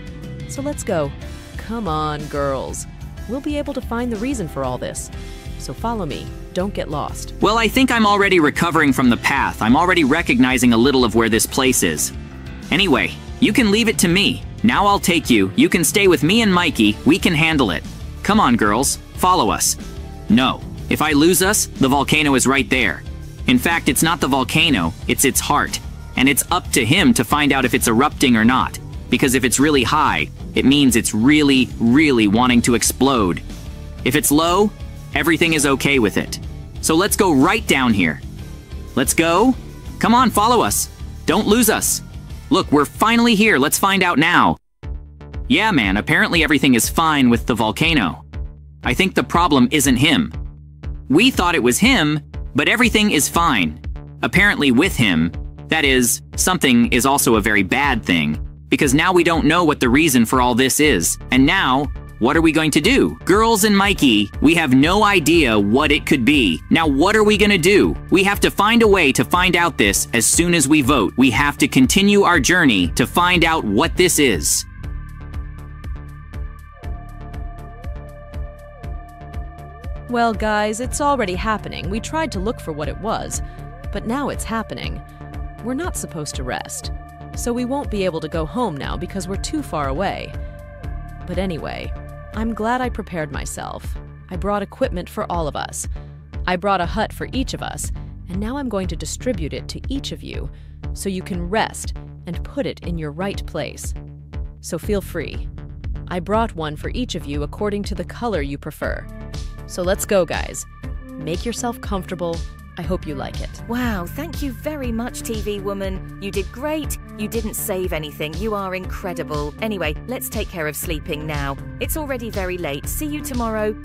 Speaker 9: So let's go. Come on, girls. We'll be able to find the reason for all this. So follow me. Don't get lost.
Speaker 1: Well, I think I'm already recovering from the path. I'm already recognizing a little of where this place is. Anyway, you can leave it to me. Now I'll take you. You can stay with me and Mikey. We can handle it. Come on, girls. Follow us. No. If I lose us, the volcano is right there. In fact, it's not the volcano, it's its heart. And it's up to him to find out if it's erupting or not. Because if it's really high, it means it's really, really wanting to explode. If it's low, everything is okay with it. So let's go right down here. Let's go. Come on, follow us. Don't lose us. Look, we're finally here. Let's find out now. Yeah, man, apparently everything is fine with the volcano. I think the problem isn't him. We thought it was him, but everything is fine. Apparently with him, that is, something is also a very bad thing, because now we don't know what the reason for all this is. And now, what are we going to do? Girls and Mikey, we have no idea what it could be. Now, what are we gonna do? We have to find a way to find out this as soon as we vote. We have to continue our journey to find out what this is.
Speaker 9: Well, guys, it's already happening. We tried to look for what it was, but now it's happening. We're not supposed to rest, so we won't be able to go home now because we're too far away. But anyway, I'm glad I prepared myself. I brought equipment for all of us. I brought a hut for each of us, and now I'm going to distribute it to each of you so you can rest and put it in your right place. So feel free. I brought one for each of you according to the color you prefer. So let's go, guys. Make yourself comfortable. I hope you like it.
Speaker 12: Wow, thank you very much, TV woman. You did great. You didn't save anything. You are incredible. Anyway, let's take care of sleeping now. It's already very late. See you tomorrow.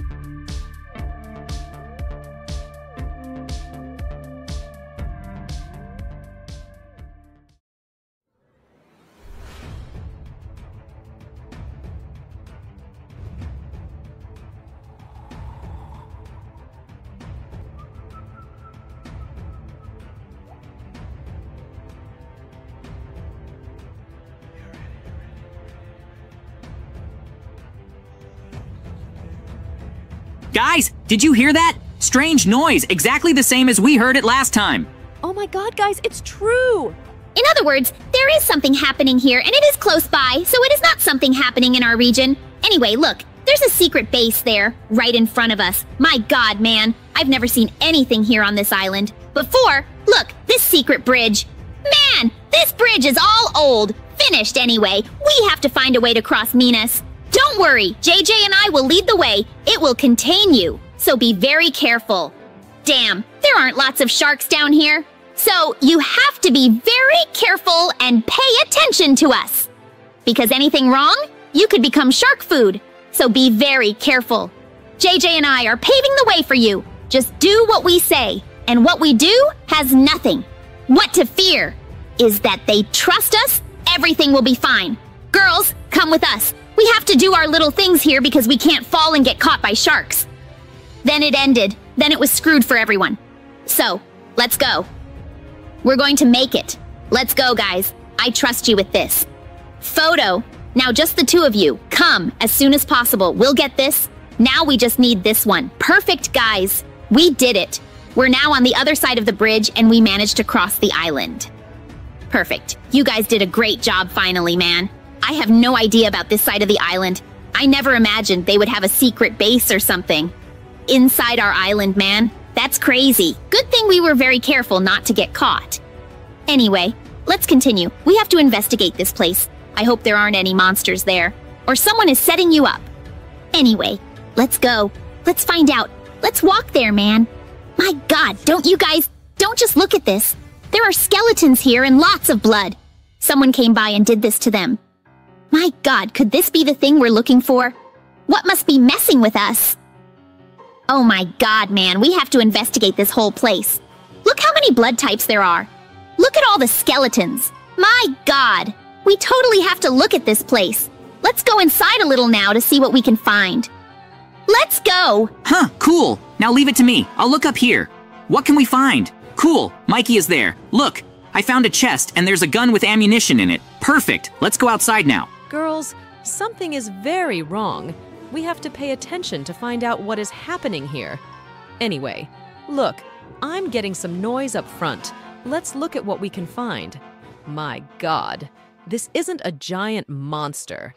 Speaker 1: Did you hear that? Strange noise, exactly the same as we heard it last time.
Speaker 9: Oh my god, guys, it's true!
Speaker 3: In other words, there is something happening here, and it is close by, so it is not something happening in our region. Anyway, look, there's a secret base there, right in front of us. My god, man, I've never seen anything here on this island. Before, look, this secret bridge. Man, this bridge is all old. Finished anyway. We have to find a way to cross Minas. Don't worry, JJ and I will lead the way. It will contain you, so be very careful. Damn, there aren't lots of sharks down here. So you have to be very careful and pay attention to us. Because anything wrong, you could become shark food. So be very careful. JJ and I are paving the way for you. Just do what we say, and what we do has nothing. What to fear is that they trust us, everything will be fine. Girls, come with us. We have to do our little things here because we can't fall and get caught by sharks. Then it ended. Then it was screwed for everyone. So, let's go. We're going to make it. Let's go, guys. I trust you with this. Photo. Now just the two of you. Come as soon as possible. We'll get this. Now we just need this one. Perfect, guys. We did it. We're now on the other side of the bridge and we managed to cross the island. Perfect. You guys did a great job finally, man. I have no idea about this side of the island. I never imagined they would have a secret base or something. Inside our island, man. That's crazy. Good thing we were very careful not to get caught. Anyway, let's continue. We have to investigate this place. I hope there aren't any monsters there. Or someone is setting you up. Anyway, let's go. Let's find out. Let's walk there, man. My god, don't you guys... Don't just look at this. There are skeletons here and lots of blood. Someone came by and did this to them. My god, could this be the thing we're looking for? What must be messing with us? Oh my god, man, we have to investigate this whole place. Look how many blood types there are. Look at all the skeletons. My god, we totally have to look at this place. Let's go inside a little now to see what we can find. Let's go!
Speaker 1: Huh, cool. Now leave it to me. I'll look up here. What can we find? Cool, Mikey is there. Look, I found a chest and there's a gun with ammunition in it. Perfect. Let's go outside now.
Speaker 9: Girls, something is very wrong. We have to pay attention to find out what is happening here. Anyway, look, I'm getting some noise up front. Let's look at what we can find. My god, this isn't a giant monster.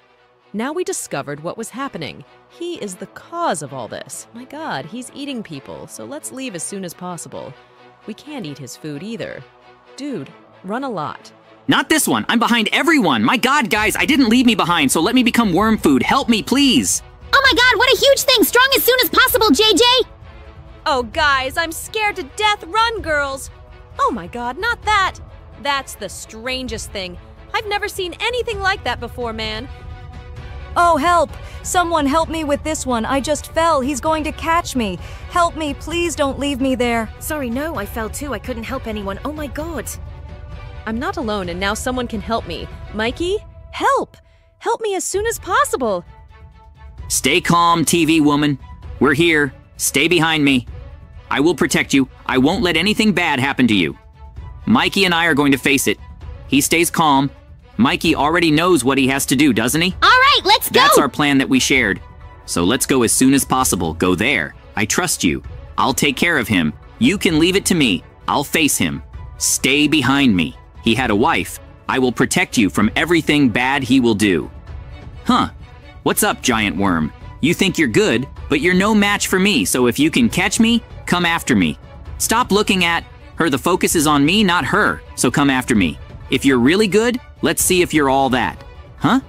Speaker 9: Now we discovered what was happening. He is the cause of all this. My god, he's eating people, so let's leave as soon as possible. We can't eat his food either. Dude, run a lot.
Speaker 1: Not this one. I'm behind everyone. My god, guys, I didn't leave me behind, so let me become worm food. Help me, please.
Speaker 3: Oh my god, what a huge thing! Strong as soon as possible, JJ!
Speaker 6: Oh, guys, I'm scared to death. Run, girls! Oh my god, not that! That's the strangest thing. I've never seen anything like that before, man.
Speaker 13: Oh, help! Someone help me with this one. I just fell. He's going to catch me. Help me. Please don't leave me there.
Speaker 12: Sorry, no, I fell too. I couldn't help anyone. Oh my god.
Speaker 9: I'm not alone, and now someone can help me. Mikey, help! Help me as soon as possible.
Speaker 1: Stay calm, TV woman. We're here. Stay behind me. I will protect you. I won't let anything bad happen to you. Mikey and I are going to face it. He stays calm. Mikey already knows what he has to do, doesn't he?
Speaker 3: All right, let's go!
Speaker 1: That's our plan that we shared. So let's go as soon as possible. Go there. I trust you. I'll take care of him. You can leave it to me. I'll face him. Stay behind me. He had a wife. I will protect you from everything bad he will do. Huh. What's up, giant worm? You think you're good, but you're no match for me, so if you can catch me, come after me. Stop looking at her. The focus is on me, not her, so come after me. If you're really good, let's see if you're all that. Huh?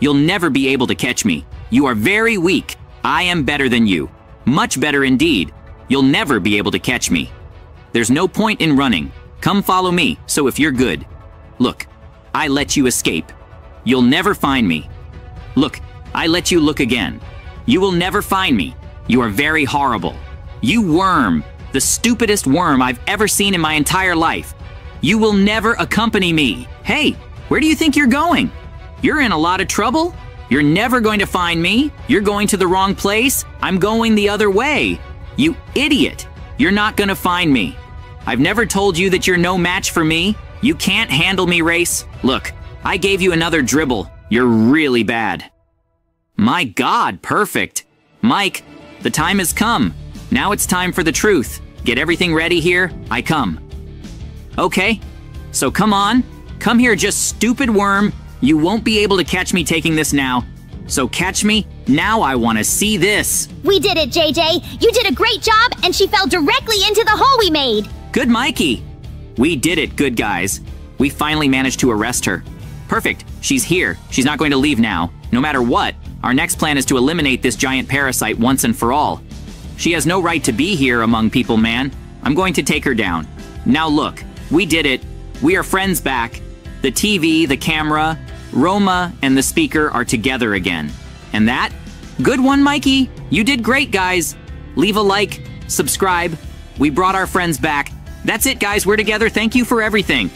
Speaker 1: You'll never be able to catch me. You are very weak. I am better than you. Much better indeed. You'll never be able to catch me. There's no point in running. Come follow me, so if you're good. Look, I let you escape. You'll never find me. Look, I let you look again. You will never find me. You are very horrible. You worm, the stupidest worm I've ever seen in my entire life. You will never accompany me. Hey, where do you think you're going? You're in a lot of trouble. You're never going to find me. You're going to the wrong place. I'm going the other way. You idiot. You're not going to find me. I've never told you that you're no match for me. You can't handle me, race. Look, I gave you another dribble. You're really bad. My god, perfect. Mike, the time has come. Now it's time for the truth. Get everything ready here. I come. Okay, so come on. Come here, just stupid worm. You won't be able to catch me taking this now. So catch me. Now I want to see this.
Speaker 3: We did it, JJ! You did a great job, and she fell directly into the hole we made!
Speaker 1: Good Mikey. We did it, good guys. We finally managed to arrest her. Perfect. She's here. She's not going to leave now. No matter what, our next plan is to eliminate this giant parasite once and for all. She has no right to be here among people, man. I'm going to take her down. Now look, we did it. We are friends back. The TV, the camera, Roma, and the speaker are together again. And that? Good one, Mikey. You did great, guys. Leave a like, subscribe. We brought our friends back. That's it, guys. We're together. Thank you for everything.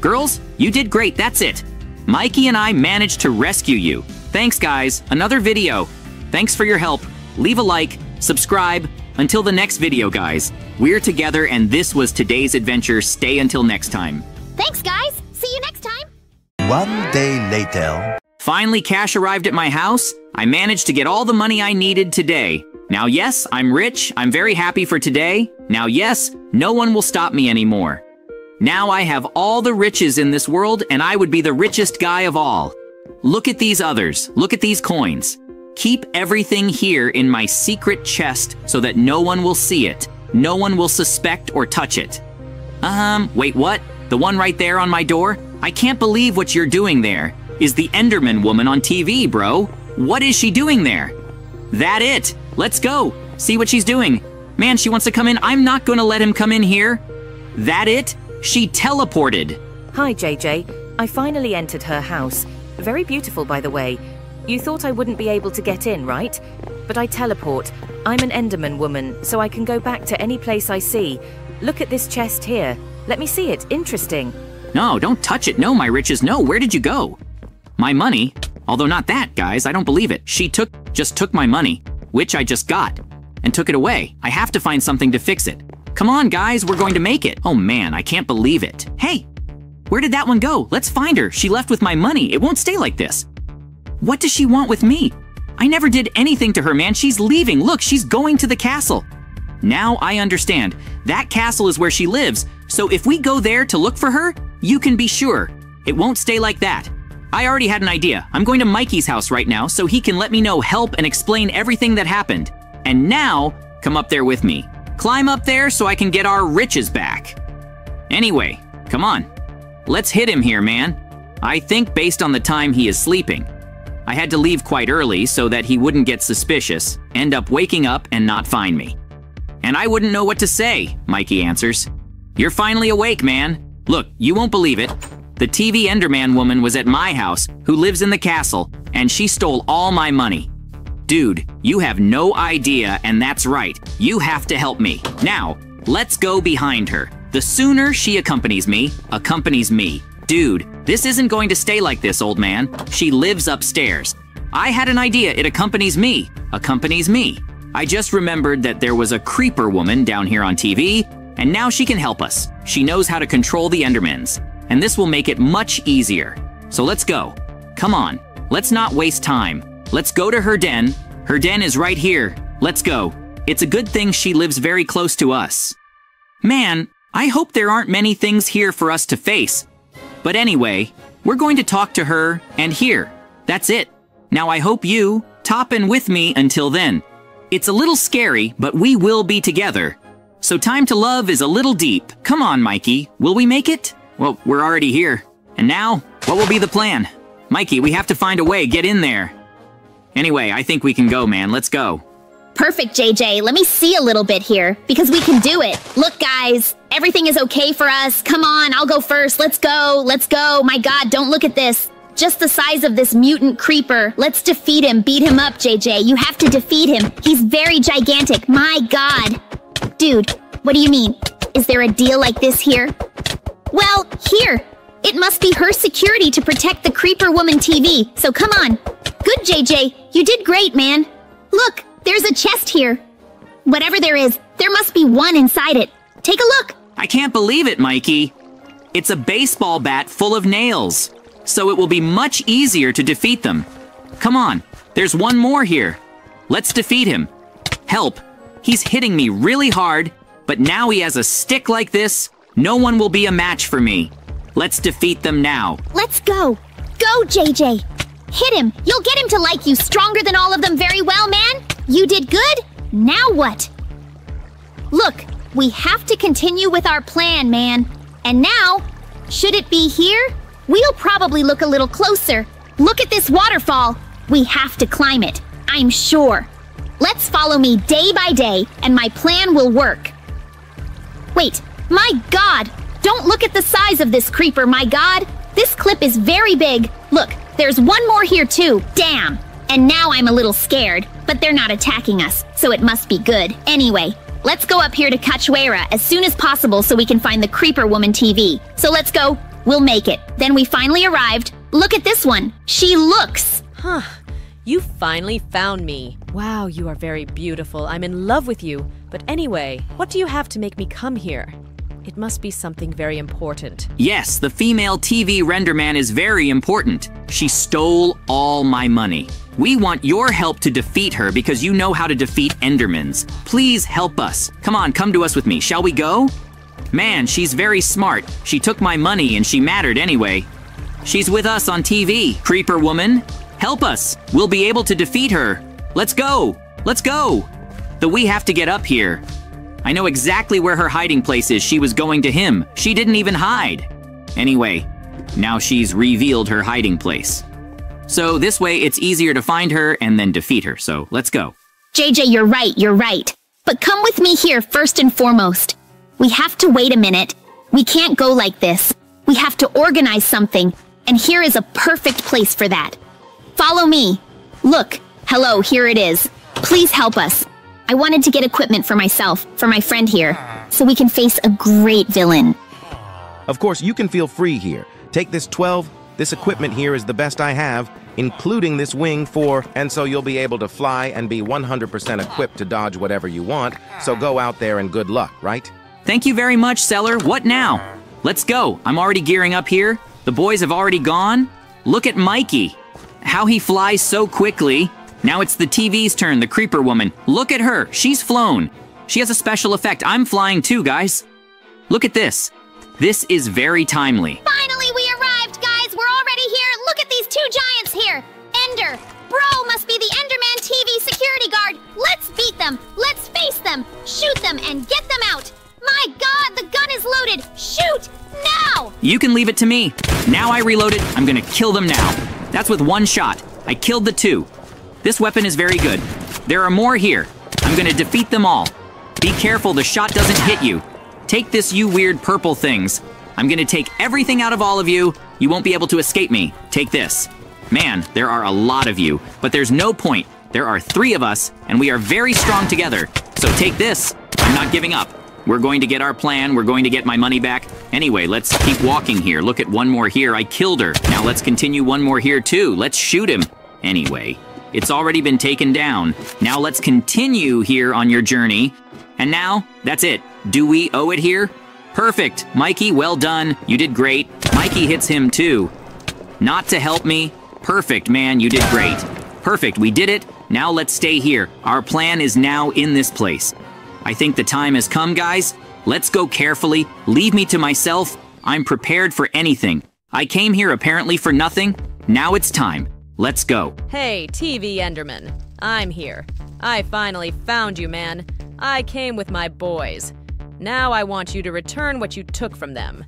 Speaker 1: Girls, you did great. That's it. Mikey and I managed to rescue you. Thanks, guys. Another video. Thanks for your help. Leave a like, subscribe. Until the next video, guys. We're together, and this was today's adventure. Stay until next time.
Speaker 3: Thanks, guys! See you next time!
Speaker 7: One day later.
Speaker 1: Finally, cash arrived at my house. I managed to get all the money I needed today. Now, yes, I'm rich. I'm very happy for today. Now, yes, no one will stop me anymore. Now I have all the riches in this world, and I would be the richest guy of all. Look at these others. Look at these coins. Keep everything here in my secret chest so that no one will see it. No one will suspect or touch it. Um, wait, what? The one right there on my door? I can't believe what you're doing there. Is the Enderman woman on TV, bro? What is she doing there? That it. Let's go. See what she's doing. Man, she wants to come in. I'm not going to let him come in here. That it? She teleported.
Speaker 12: Hi, JJ. I finally entered her house. Very beautiful, by the way. You thought I wouldn't be able to get in, right? But I teleport. I'm an Enderman woman, so I can go back to any place I see. Look at this chest here. Let me see it. Interesting.
Speaker 1: No, don't touch it. No, my riches. No, where did you go? My money? Although not that, guys. I don't believe it. She took, just took my money, which I just got, and took it away. I have to find something to fix it. Come on, guys. We're going to make it. Oh man, I can't believe it. Hey, where did that one go? Let's find her. She left with my money. It won't stay like this. What does she want with me? I never did anything to her, man. She's leaving. Look, she's going to the castle. Now I understand. That castle is where she lives, so if we go there to look for her, you can be sure. It won't stay like that. I already had an idea. I'm going to Mikey's house right now so he can let me know help and explain everything that happened. And now, come up there with me. Climb up there so I can get our riches back. Anyway, come on. Let's hit him here, man. I think based on the time he is sleeping. I had to leave quite early so that he wouldn't get suspicious, end up waking up and not find me. And I wouldn't know what to say, Mikey answers. You're finally awake, man. Look, you won't believe it. The TV Enderman woman was at my house, who lives in the castle, and she stole all my money. Dude, you have no idea, and that's right. You have to help me. Now, let's go behind her. The sooner she accompanies me, accompanies me. Dude, this isn't going to stay like this, old man. She lives upstairs. I had an idea. It accompanies me. Accompanies me. I just remembered that there was a creeper woman down here on TV, and now she can help us. She knows how to control the Endermans and this will make it much easier. So let's go. Come on, let's not waste time. Let's go to her den. Her den is right here. Let's go. It's a good thing she lives very close to us. Man, I hope there aren't many things here for us to face. But anyway, we're going to talk to her and here. That's it. Now I hope you top in with me until then. It's a little scary, but we will be together. So time to love is a little deep. Come on, Mikey. Will we make it? Well, we're already here. And now, what will be the plan? Mikey, we have to find a way. Get in there. Anyway, I think we can go, man. Let's go.
Speaker 3: Perfect, JJ. Let me see a little bit here, because we can do it. Look, guys, everything is okay for us. Come on, I'll go first. Let's go. Let's go. My god, don't look at this. Just the size of this mutant creeper. Let's defeat him. Beat him up, JJ. You have to defeat him. He's very gigantic. My god. Dude, what do you mean? Is there a deal like this here? Well, here. It must be her security to protect the Creeper Woman TV, so come on. Good, JJ. You did great, man. Look, there's a chest here. Whatever there is, there must be one inside it. Take a look.
Speaker 1: I can't believe it, Mikey. It's a baseball bat full of nails, so it will be much easier to defeat them. Come on, there's one more here. Let's defeat him. Help. He's hitting me really hard, but now he has a stick like this no one will be a match for me. Let's defeat them now.
Speaker 3: Let's go. Go, JJ. Hit him. You'll get him to like you stronger than all of them very well, man. You did good. Now what? Look, we have to continue with our plan, man. And now, should it be here? We'll probably look a little closer. Look at this waterfall. We have to climb it. I'm sure. Let's follow me day by day, and my plan will work. Wait, my god! Don't look at the size of this creeper, my god! This clip is very big. Look, there's one more here too. Damn! And now I'm a little scared, but they're not attacking us, so it must be good. Anyway, let's go up here to Cachoeira as soon as possible so we can find the Creeper Woman TV. So let's go. We'll make it. Then we finally arrived. Look at this one. She looks.
Speaker 9: Huh. You finally found me. Wow, you are very beautiful. I'm in love with you. But anyway, what do you have to make me come here? It must be something very important.
Speaker 1: Yes, the female TV Enderman is very important. She stole all my money. We want your help to defeat her because you know how to defeat Endermans. Please help us. Come on, come to us with me. Shall we go? Man, she's very smart. She took my money and she mattered anyway. She's with us on TV. Creeper woman, help us. We'll be able to defeat her. Let's go. Let's go. Though we have to get up here. I know exactly where her hiding place is. She was going to him. She didn't even hide. Anyway, now she's revealed her hiding place. So this way it's easier to find her and then defeat her. So let's go.
Speaker 3: JJ, you're right, you're right. But come with me here first and foremost. We have to wait a minute. We can't go like this. We have to organize something, and here is a perfect place for that. Follow me. Look, hello, here it is. Please help us. I wanted to get equipment for myself, for my friend here, so we can face a great villain.
Speaker 14: Of course, you can feel free here. Take this 12. This equipment here is the best I have, including this wing for, and so you'll be able to fly and be 100% equipped to dodge whatever you want. So go out there and good luck, right?
Speaker 1: Thank you very much, Seller. What now? Let's go. I'm already gearing up here. The boys have already gone. Look at Mikey. How he flies so quickly. Now it's the TV's turn, the creeper woman. Look at her, she's flown. She has a special effect. I'm flying too, guys. Look at this. This is very timely.
Speaker 3: Finally, we Bro must be the Enderman TV security guard. Let's beat them. Let's face them. Shoot them and get them out. My god, the gun is loaded. Shoot! Now!
Speaker 1: You can leave it to me. Now I reload it. I'm gonna kill them now. That's with one shot. I killed the two. This weapon is very good. There are more here. I'm gonna defeat them all. Be careful the shot doesn't hit you. Take this, you weird purple things. I'm gonna take everything out of all of you. You won't be able to escape me. Take this. Man, there are a lot of you, but there's no point. There are three of us, and we are very strong together. So take this. I'm not giving up. We're going to get our plan. We're going to get my money back. Anyway, let's keep walking here. Look at one more here. I killed her. Now let's continue one more here, too. Let's shoot him. Anyway, it's already been taken down. Now let's continue here on your journey. And now, that's it. Do we owe it here? Perfect. Mikey, well done. You did great. Mikey hits him, too. Not to help me. Perfect, man. You did great. Perfect. We did it. Now let's stay here. Our plan is now in this place. I think the time has come, guys. Let's go carefully. Leave me to myself. I'm prepared for anything. I came here apparently for nothing. Now it's time. Let's go.
Speaker 9: Hey, TV Enderman. I'm here. I finally found you, man. I came with my boys. Now I want you to return what you took from them.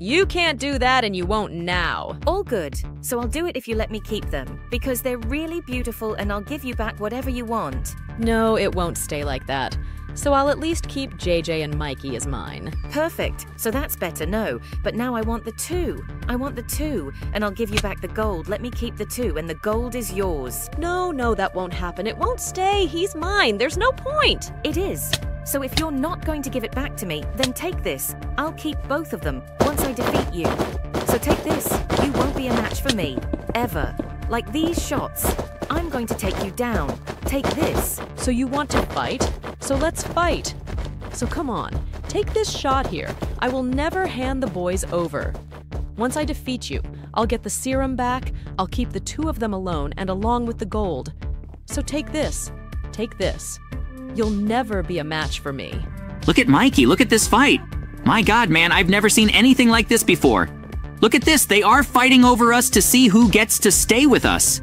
Speaker 9: You can't do that and you won't now.
Speaker 12: All good. So I'll do it if you let me keep them. Because they're really beautiful and I'll give you back whatever you want.
Speaker 9: No, it won't stay like that. So I'll at least keep JJ and Mikey as mine.
Speaker 12: Perfect. So that's better, no. But now I want the two. I want the two. And I'll give you back the gold. Let me keep the two, and the gold is yours.
Speaker 9: No, no, that won't happen. It won't stay. He's mine. There's no point.
Speaker 12: It is. So if you're not going to give it back to me, then take this. I'll keep both of them once I defeat you. So take this. You won't be a match for me. Ever. Like these shots. I'm going to take you down. Take this.
Speaker 9: So you want to fight? So let's fight. So come on, take this shot here. I will never hand the boys over. Once I defeat you, I'll get the serum back, I'll keep the two of them alone and along with the gold. So take this. Take this. You'll never be a match for me.
Speaker 1: Look at Mikey, look at this fight. My god, man, I've never seen anything like this before. Look at this, they are fighting over us to see who gets to stay with us.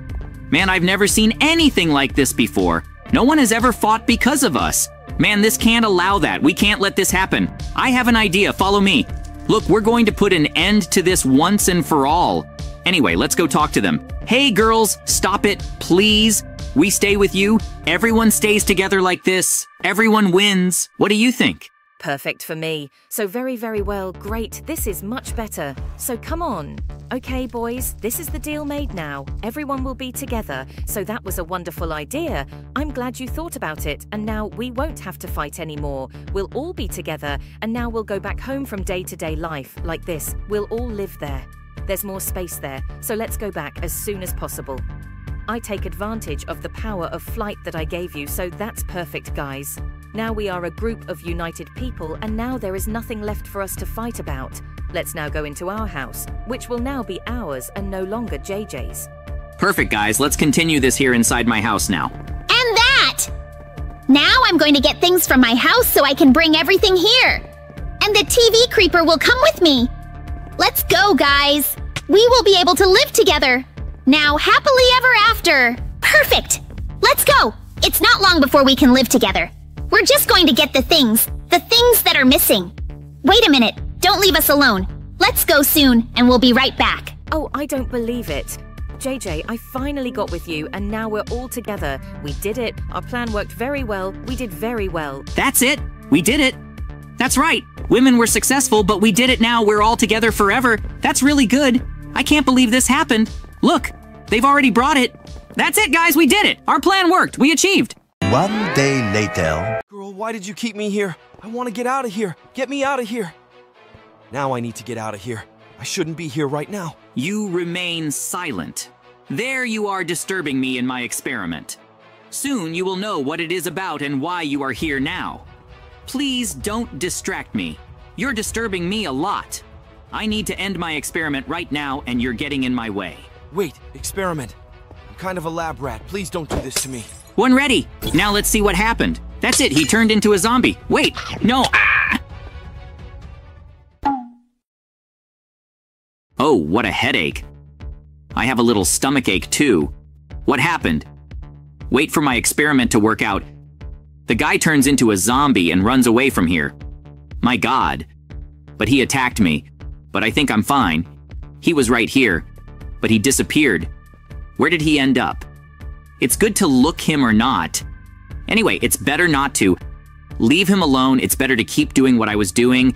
Speaker 1: Man, I've never seen anything like this before. No one has ever fought because of us. Man, this can't allow that. We can't let this happen. I have an idea. Follow me. Look, we're going to put an end to this once and for all. Anyway, let's go talk to them. Hey, girls, stop it, please. We stay with you. Everyone stays together like this. Everyone wins. What do you think?
Speaker 12: Perfect for me. So very, very well. Great. This is much better. So come on. Okay, boys, this is the deal made now. Everyone will be together. So that was a wonderful idea. I'm glad you thought about it. And now we won't have to fight anymore. We'll all be together. And now we'll go back home from day to day life like this. We'll all live there. There's more space there. So let's go back as soon as possible. I take advantage of the power of flight that I gave you, so that's perfect, guys. Now we are a group of united people, and now there is nothing left for us to fight about. Let's now go into our house, which will now be ours and no longer JJ's.
Speaker 1: Perfect, guys. Let's continue this here inside my house now.
Speaker 3: And that! Now I'm going to get things from my house so I can bring everything here. And the TV creeper will come with me. Let's go, guys. We will be able to live together. Now, happily ever after. Perfect. Let's go. It's not long before we can live together. We're just going to get the things, the things that are missing. Wait a minute. Don't leave us alone. Let's go soon, and we'll be right back.
Speaker 12: Oh, I don't believe it. JJ, I finally got with you, and now we're all together. We did it. Our plan worked very well. We did very well.
Speaker 1: That's it. We did it. That's right. Women were successful, but we did it now. We're all together forever. That's really good. I can't believe this happened. Look, they've already brought it. That's it, guys. We did it. Our plan worked. We achieved.
Speaker 7: One day later.
Speaker 15: Girl, why did you keep me here? I want to get out of here. Get me out of here. Now I need to get out of here. I shouldn't be here right now.
Speaker 1: You remain silent. There you are disturbing me in my experiment. Soon you will know what it is about and why you are here now. Please don't distract me. You're disturbing me a lot. I need to end my experiment right now, and you're getting in my way.
Speaker 15: Wait, experiment. I'm kind of a lab rat. Please don't do this to me.
Speaker 1: One ready. Now let's see what happened. That's it, he turned into a zombie. Wait, no. Ah! Oh, what a headache. I have a little stomach ache too. What happened? Wait for my experiment to work out. The guy turns into a zombie and runs away from here. My god. But he attacked me. But I think I'm fine. He was right here. But he disappeared. Where did he end up? It's good to look him or not. Anyway, it's better not to. Leave him alone. It's better to keep doing what I was doing.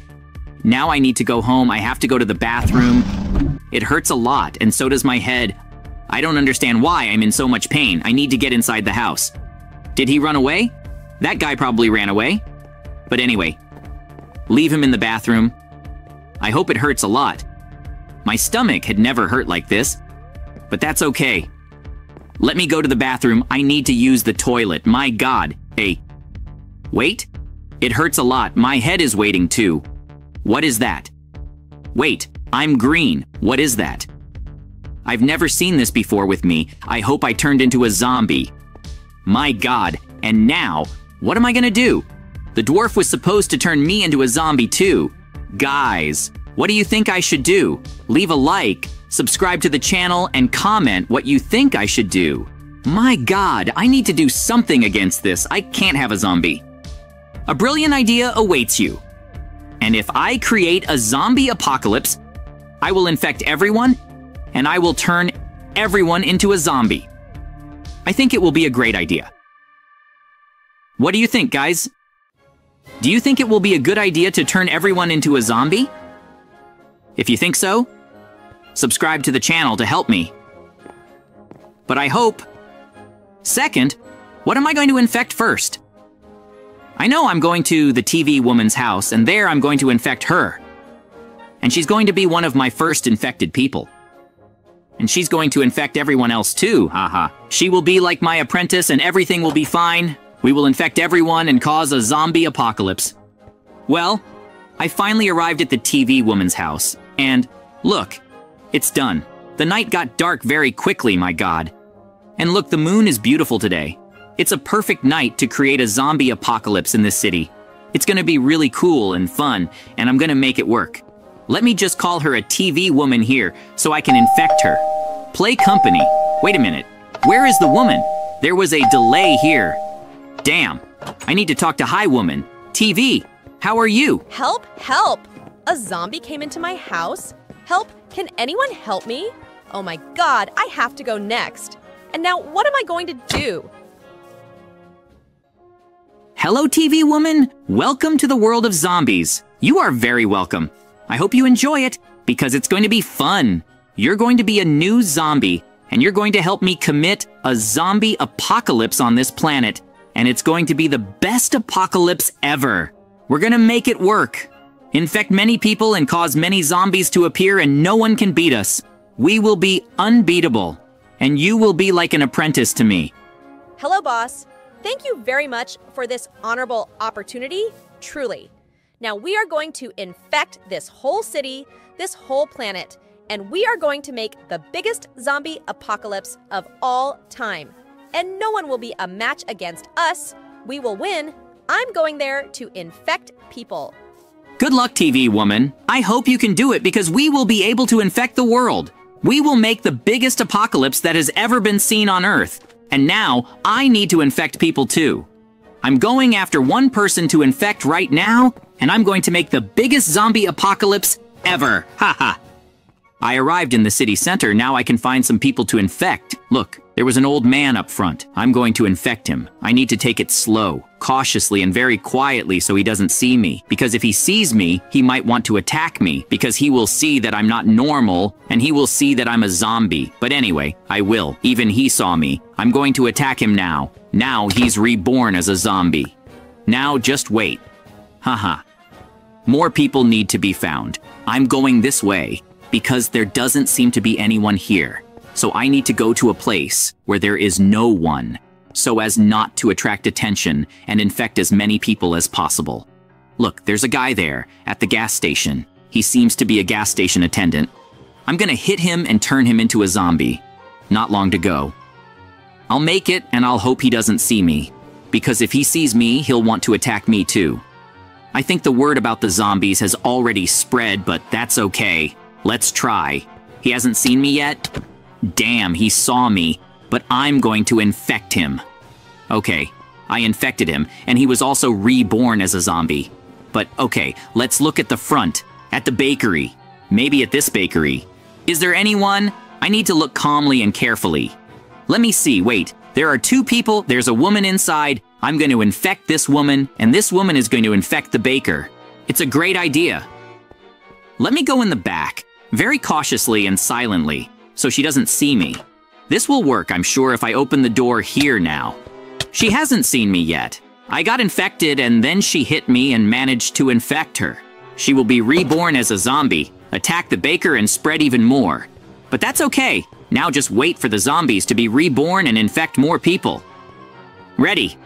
Speaker 1: Now I need to go home. I have to go to the bathroom. It hurts a lot, and so does my head. I don't understand why I'm in so much pain. I need to get inside the house. Did he run away? That guy probably ran away. But anyway, leave him in the bathroom. I hope it hurts a lot. My stomach had never hurt like this. But that's okay. Let me go to the bathroom. I need to use the toilet. My god. Hey. Wait. It hurts a lot. My head is waiting too. What is that? Wait. I'm green. What is that? I've never seen this before with me. I hope I turned into a zombie. My god. And now, what am I gonna do? The dwarf was supposed to turn me into a zombie too. Guys, what do you think I should do? Leave a like, subscribe to the channel, and comment what you think I should do. My god, I need to do something against this. I can't have a zombie. A brilliant idea awaits you. And if I create a zombie apocalypse, I will infect everyone, and I will turn everyone into a zombie. I think it will be a great idea. What do you think, guys? Do you think it will be a good idea to turn everyone into a zombie? If you think so, subscribe to the channel to help me. But I hope. Second, what am I going to infect first? I know I'm going to the TV woman's house, and there I'm going to infect her. And she's going to be one of my first infected people. And she's going to infect everyone else too, haha. She will be like my apprentice and everything will be fine. We will infect everyone and cause a zombie apocalypse. Well, I finally arrived at the TV woman's house, and look, it's done. The night got dark very quickly, my god. And look, the moon is beautiful today. It's a perfect night to create a zombie apocalypse in this city. It's gonna be really cool and fun, and I'm gonna make it work. Let me just call her a TV woman here so I can infect her. Play company. Wait a minute. Where is the woman? There was a delay here. Damn. I need to talk to High Woman. TV, how are you?
Speaker 6: Help, help! A zombie came into my house? Help, can anyone help me? Oh my god, I have to go next. And now what am I going to do?
Speaker 1: Hello, TV woman. Welcome to the world of zombies. You are very welcome. I hope you enjoy it because it's going to be fun. You're going to be a new zombie and you're going to help me commit a zombie apocalypse on this planet. And it's going to be the best apocalypse ever. We're to make it work. Infect many people and cause many zombies to appear and no one can beat us. We will be unbeatable. And you will be like an apprentice to me.
Speaker 6: Hello, boss. Thank you very much for this honorable opportunity, truly. Now we are going to infect this whole city, this whole planet, and we are going to make the biggest zombie apocalypse of all time. And no one will be a match against us. We will win. I'm going there to infect people.
Speaker 1: Good luck, TV woman. I hope you can do it because we will be able to infect the world. We will make the biggest apocalypse that has ever been seen on Earth. And now, I need to infect people too. I'm going after one person to infect right now, and I'm going to make the biggest zombie apocalypse ever. Haha. I arrived in the city center, now I can find some people to infect. Look, there was an old man up front. I'm going to infect him. I need to take it slow, cautiously, and very quietly so he doesn't see me. Because if he sees me, he might want to attack me, because he will see that I'm not normal, and he will see that I'm a zombie. But anyway, I will. Even he saw me. I'm going to attack him now. Now he's reborn as a zombie. Now just wait. Haha. More people need to be found. I'm going this way because there doesn't seem to be anyone here. So I need to go to a place where there is no one, so as not to attract attention and infect as many people as possible. Look, there's a guy there, at the gas station. He seems to be a gas station attendant. I'm gonna hit him and turn him into a zombie. Not long to go. I'll make it and I'll hope he doesn't see me, because if he sees me, he'll want to attack me too. I think the word about the zombies has already spread, but that's okay. Let's try. He hasn't seen me yet? Damn, he saw me, but I'm going to infect him. Okay, I infected him, and he was also reborn as a zombie. But okay, let's look at the front, at the bakery. Maybe at this bakery. Is there anyone? I need to look calmly and carefully. Let me see, wait. There are two people, there's a woman inside. I'm going to infect this woman, and this woman is going to infect the baker. It's a great idea. Let me go in the back, very cautiously and silently, so she doesn't see me. This will work, I'm sure, if I open the door here now. She hasn't seen me yet. I got infected and then she hit me and managed to infect her. She will be reborn as a zombie, attack the baker and spread even more. But that's okay. Now just wait for the zombies to be reborn and infect more people. Ready.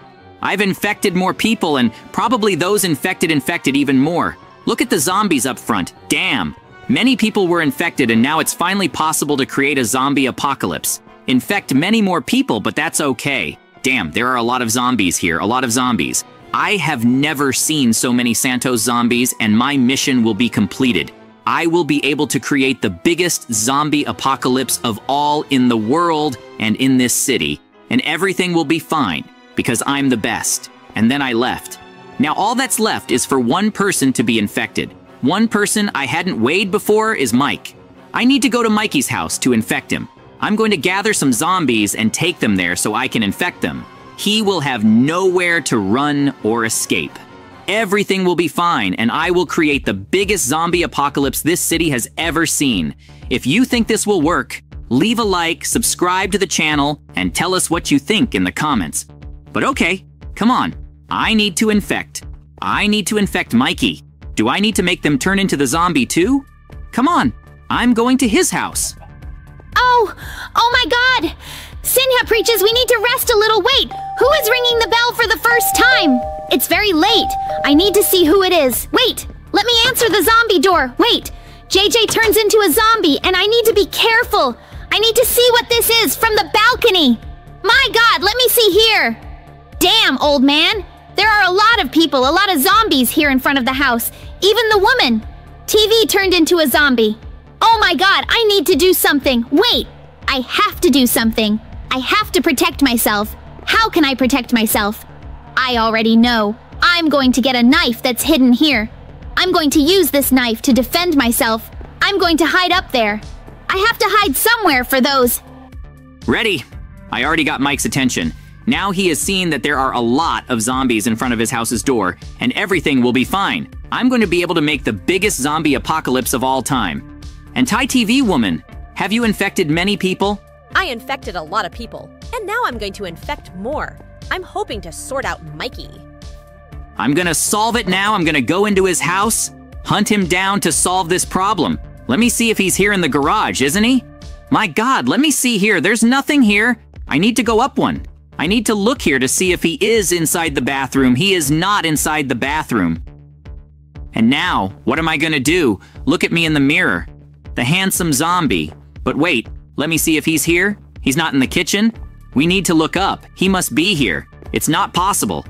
Speaker 1: I've infected more people and probably those infected infected even more. Look at the zombies up front. Damn. Many people were infected and now it's finally possible to create a zombie apocalypse. Infect many more people, but that's okay. Damn, there are a lot of zombies here, a lot of zombies. I have never seen so many Santos zombies, and my mission will be completed. I will be able to create the biggest zombie apocalypse of all in the world and in this city, and everything will be fine, because I'm the best. And then I left. Now all that's left is for one person to be infected. One person I hadn't weighed before is Mike. I need to go to Mikey's house to infect him. I'm going to gather some zombies and take them there so I can infect them. He will have nowhere to run or escape. Everything will be fine, and I will create the biggest zombie apocalypse this city has ever seen. If you think this will work, leave a like, subscribe to the channel, and tell us what you think in the comments. But okay, come on. I need to infect. I need to infect Mikey. Do I need to make them turn into the zombie too? Come on, I'm going to his house.
Speaker 3: Oh, oh my god! Sinha preaches we need to rest a little. Wait, who is ringing the bell for the first time? It's very late. I need to see who it is. Wait, let me answer the zombie door. Wait, JJ turns into a zombie and I need to be careful. I need to see what this is from the balcony. My god, let me see here. Damn, old man. There are a lot of people, a lot of zombies here in front of the house. Even the woman. TV turned into a zombie. Oh my god, I need to do something. Wait, I have to do something. I have to protect myself. How can I protect myself? I already know. I'm going to get a knife that's hidden here. I'm going to use this knife to defend myself. I'm going to hide up there. I have to hide somewhere for those.
Speaker 1: Ready. I already got Mike's attention. Now he has seen that there are a lot of zombies in front of his house's door, and everything will be fine. I'm going to be able to make the biggest zombie apocalypse of all time. And Thai TV woman, have you infected many people?
Speaker 6: I infected a lot of people, and now I'm going to infect more. I'm hoping to sort out Mikey.
Speaker 1: I'm gonna solve it now. I'm gonna go into his house, hunt him down to solve this problem. Let me see if he's here in the garage, isn't he? My god, let me see here. There's nothing here. I need to go up one. I need to look here to see if he is inside the bathroom. He is not inside the bathroom. And now, what am I gonna do? Look at me in the mirror the handsome zombie. But wait, let me see if he's here. He's not in the kitchen. We need to look up. He must be here. It's not possible.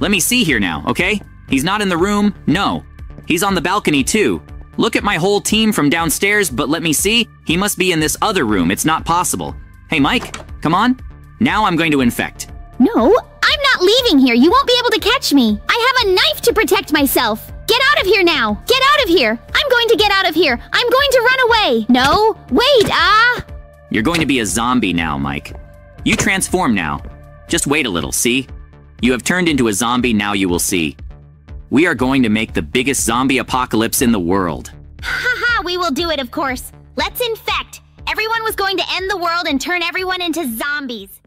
Speaker 1: Let me see here now, okay? He's not in the room. No. He's on the balcony too. Look at my whole team from downstairs, but let me see. He must be in this other room. It's not possible. Hey, Mike, come on. Now I'm going to infect.
Speaker 3: No, I'm not leaving here. You won't be able to catch me. I have a knife to protect myself. Get out of here now! Get out of here! I'm going to get out of here! I'm going to run away! No! Wait, ah!
Speaker 1: You're going to be a zombie now, Mike. You transform now. Just wait a little, see? You have turned into a zombie, now you will see. We are going to make the biggest zombie apocalypse in the world.
Speaker 3: Haha, we will do it, of course. Let's infect. Everyone was going to end the world and turn everyone into zombies.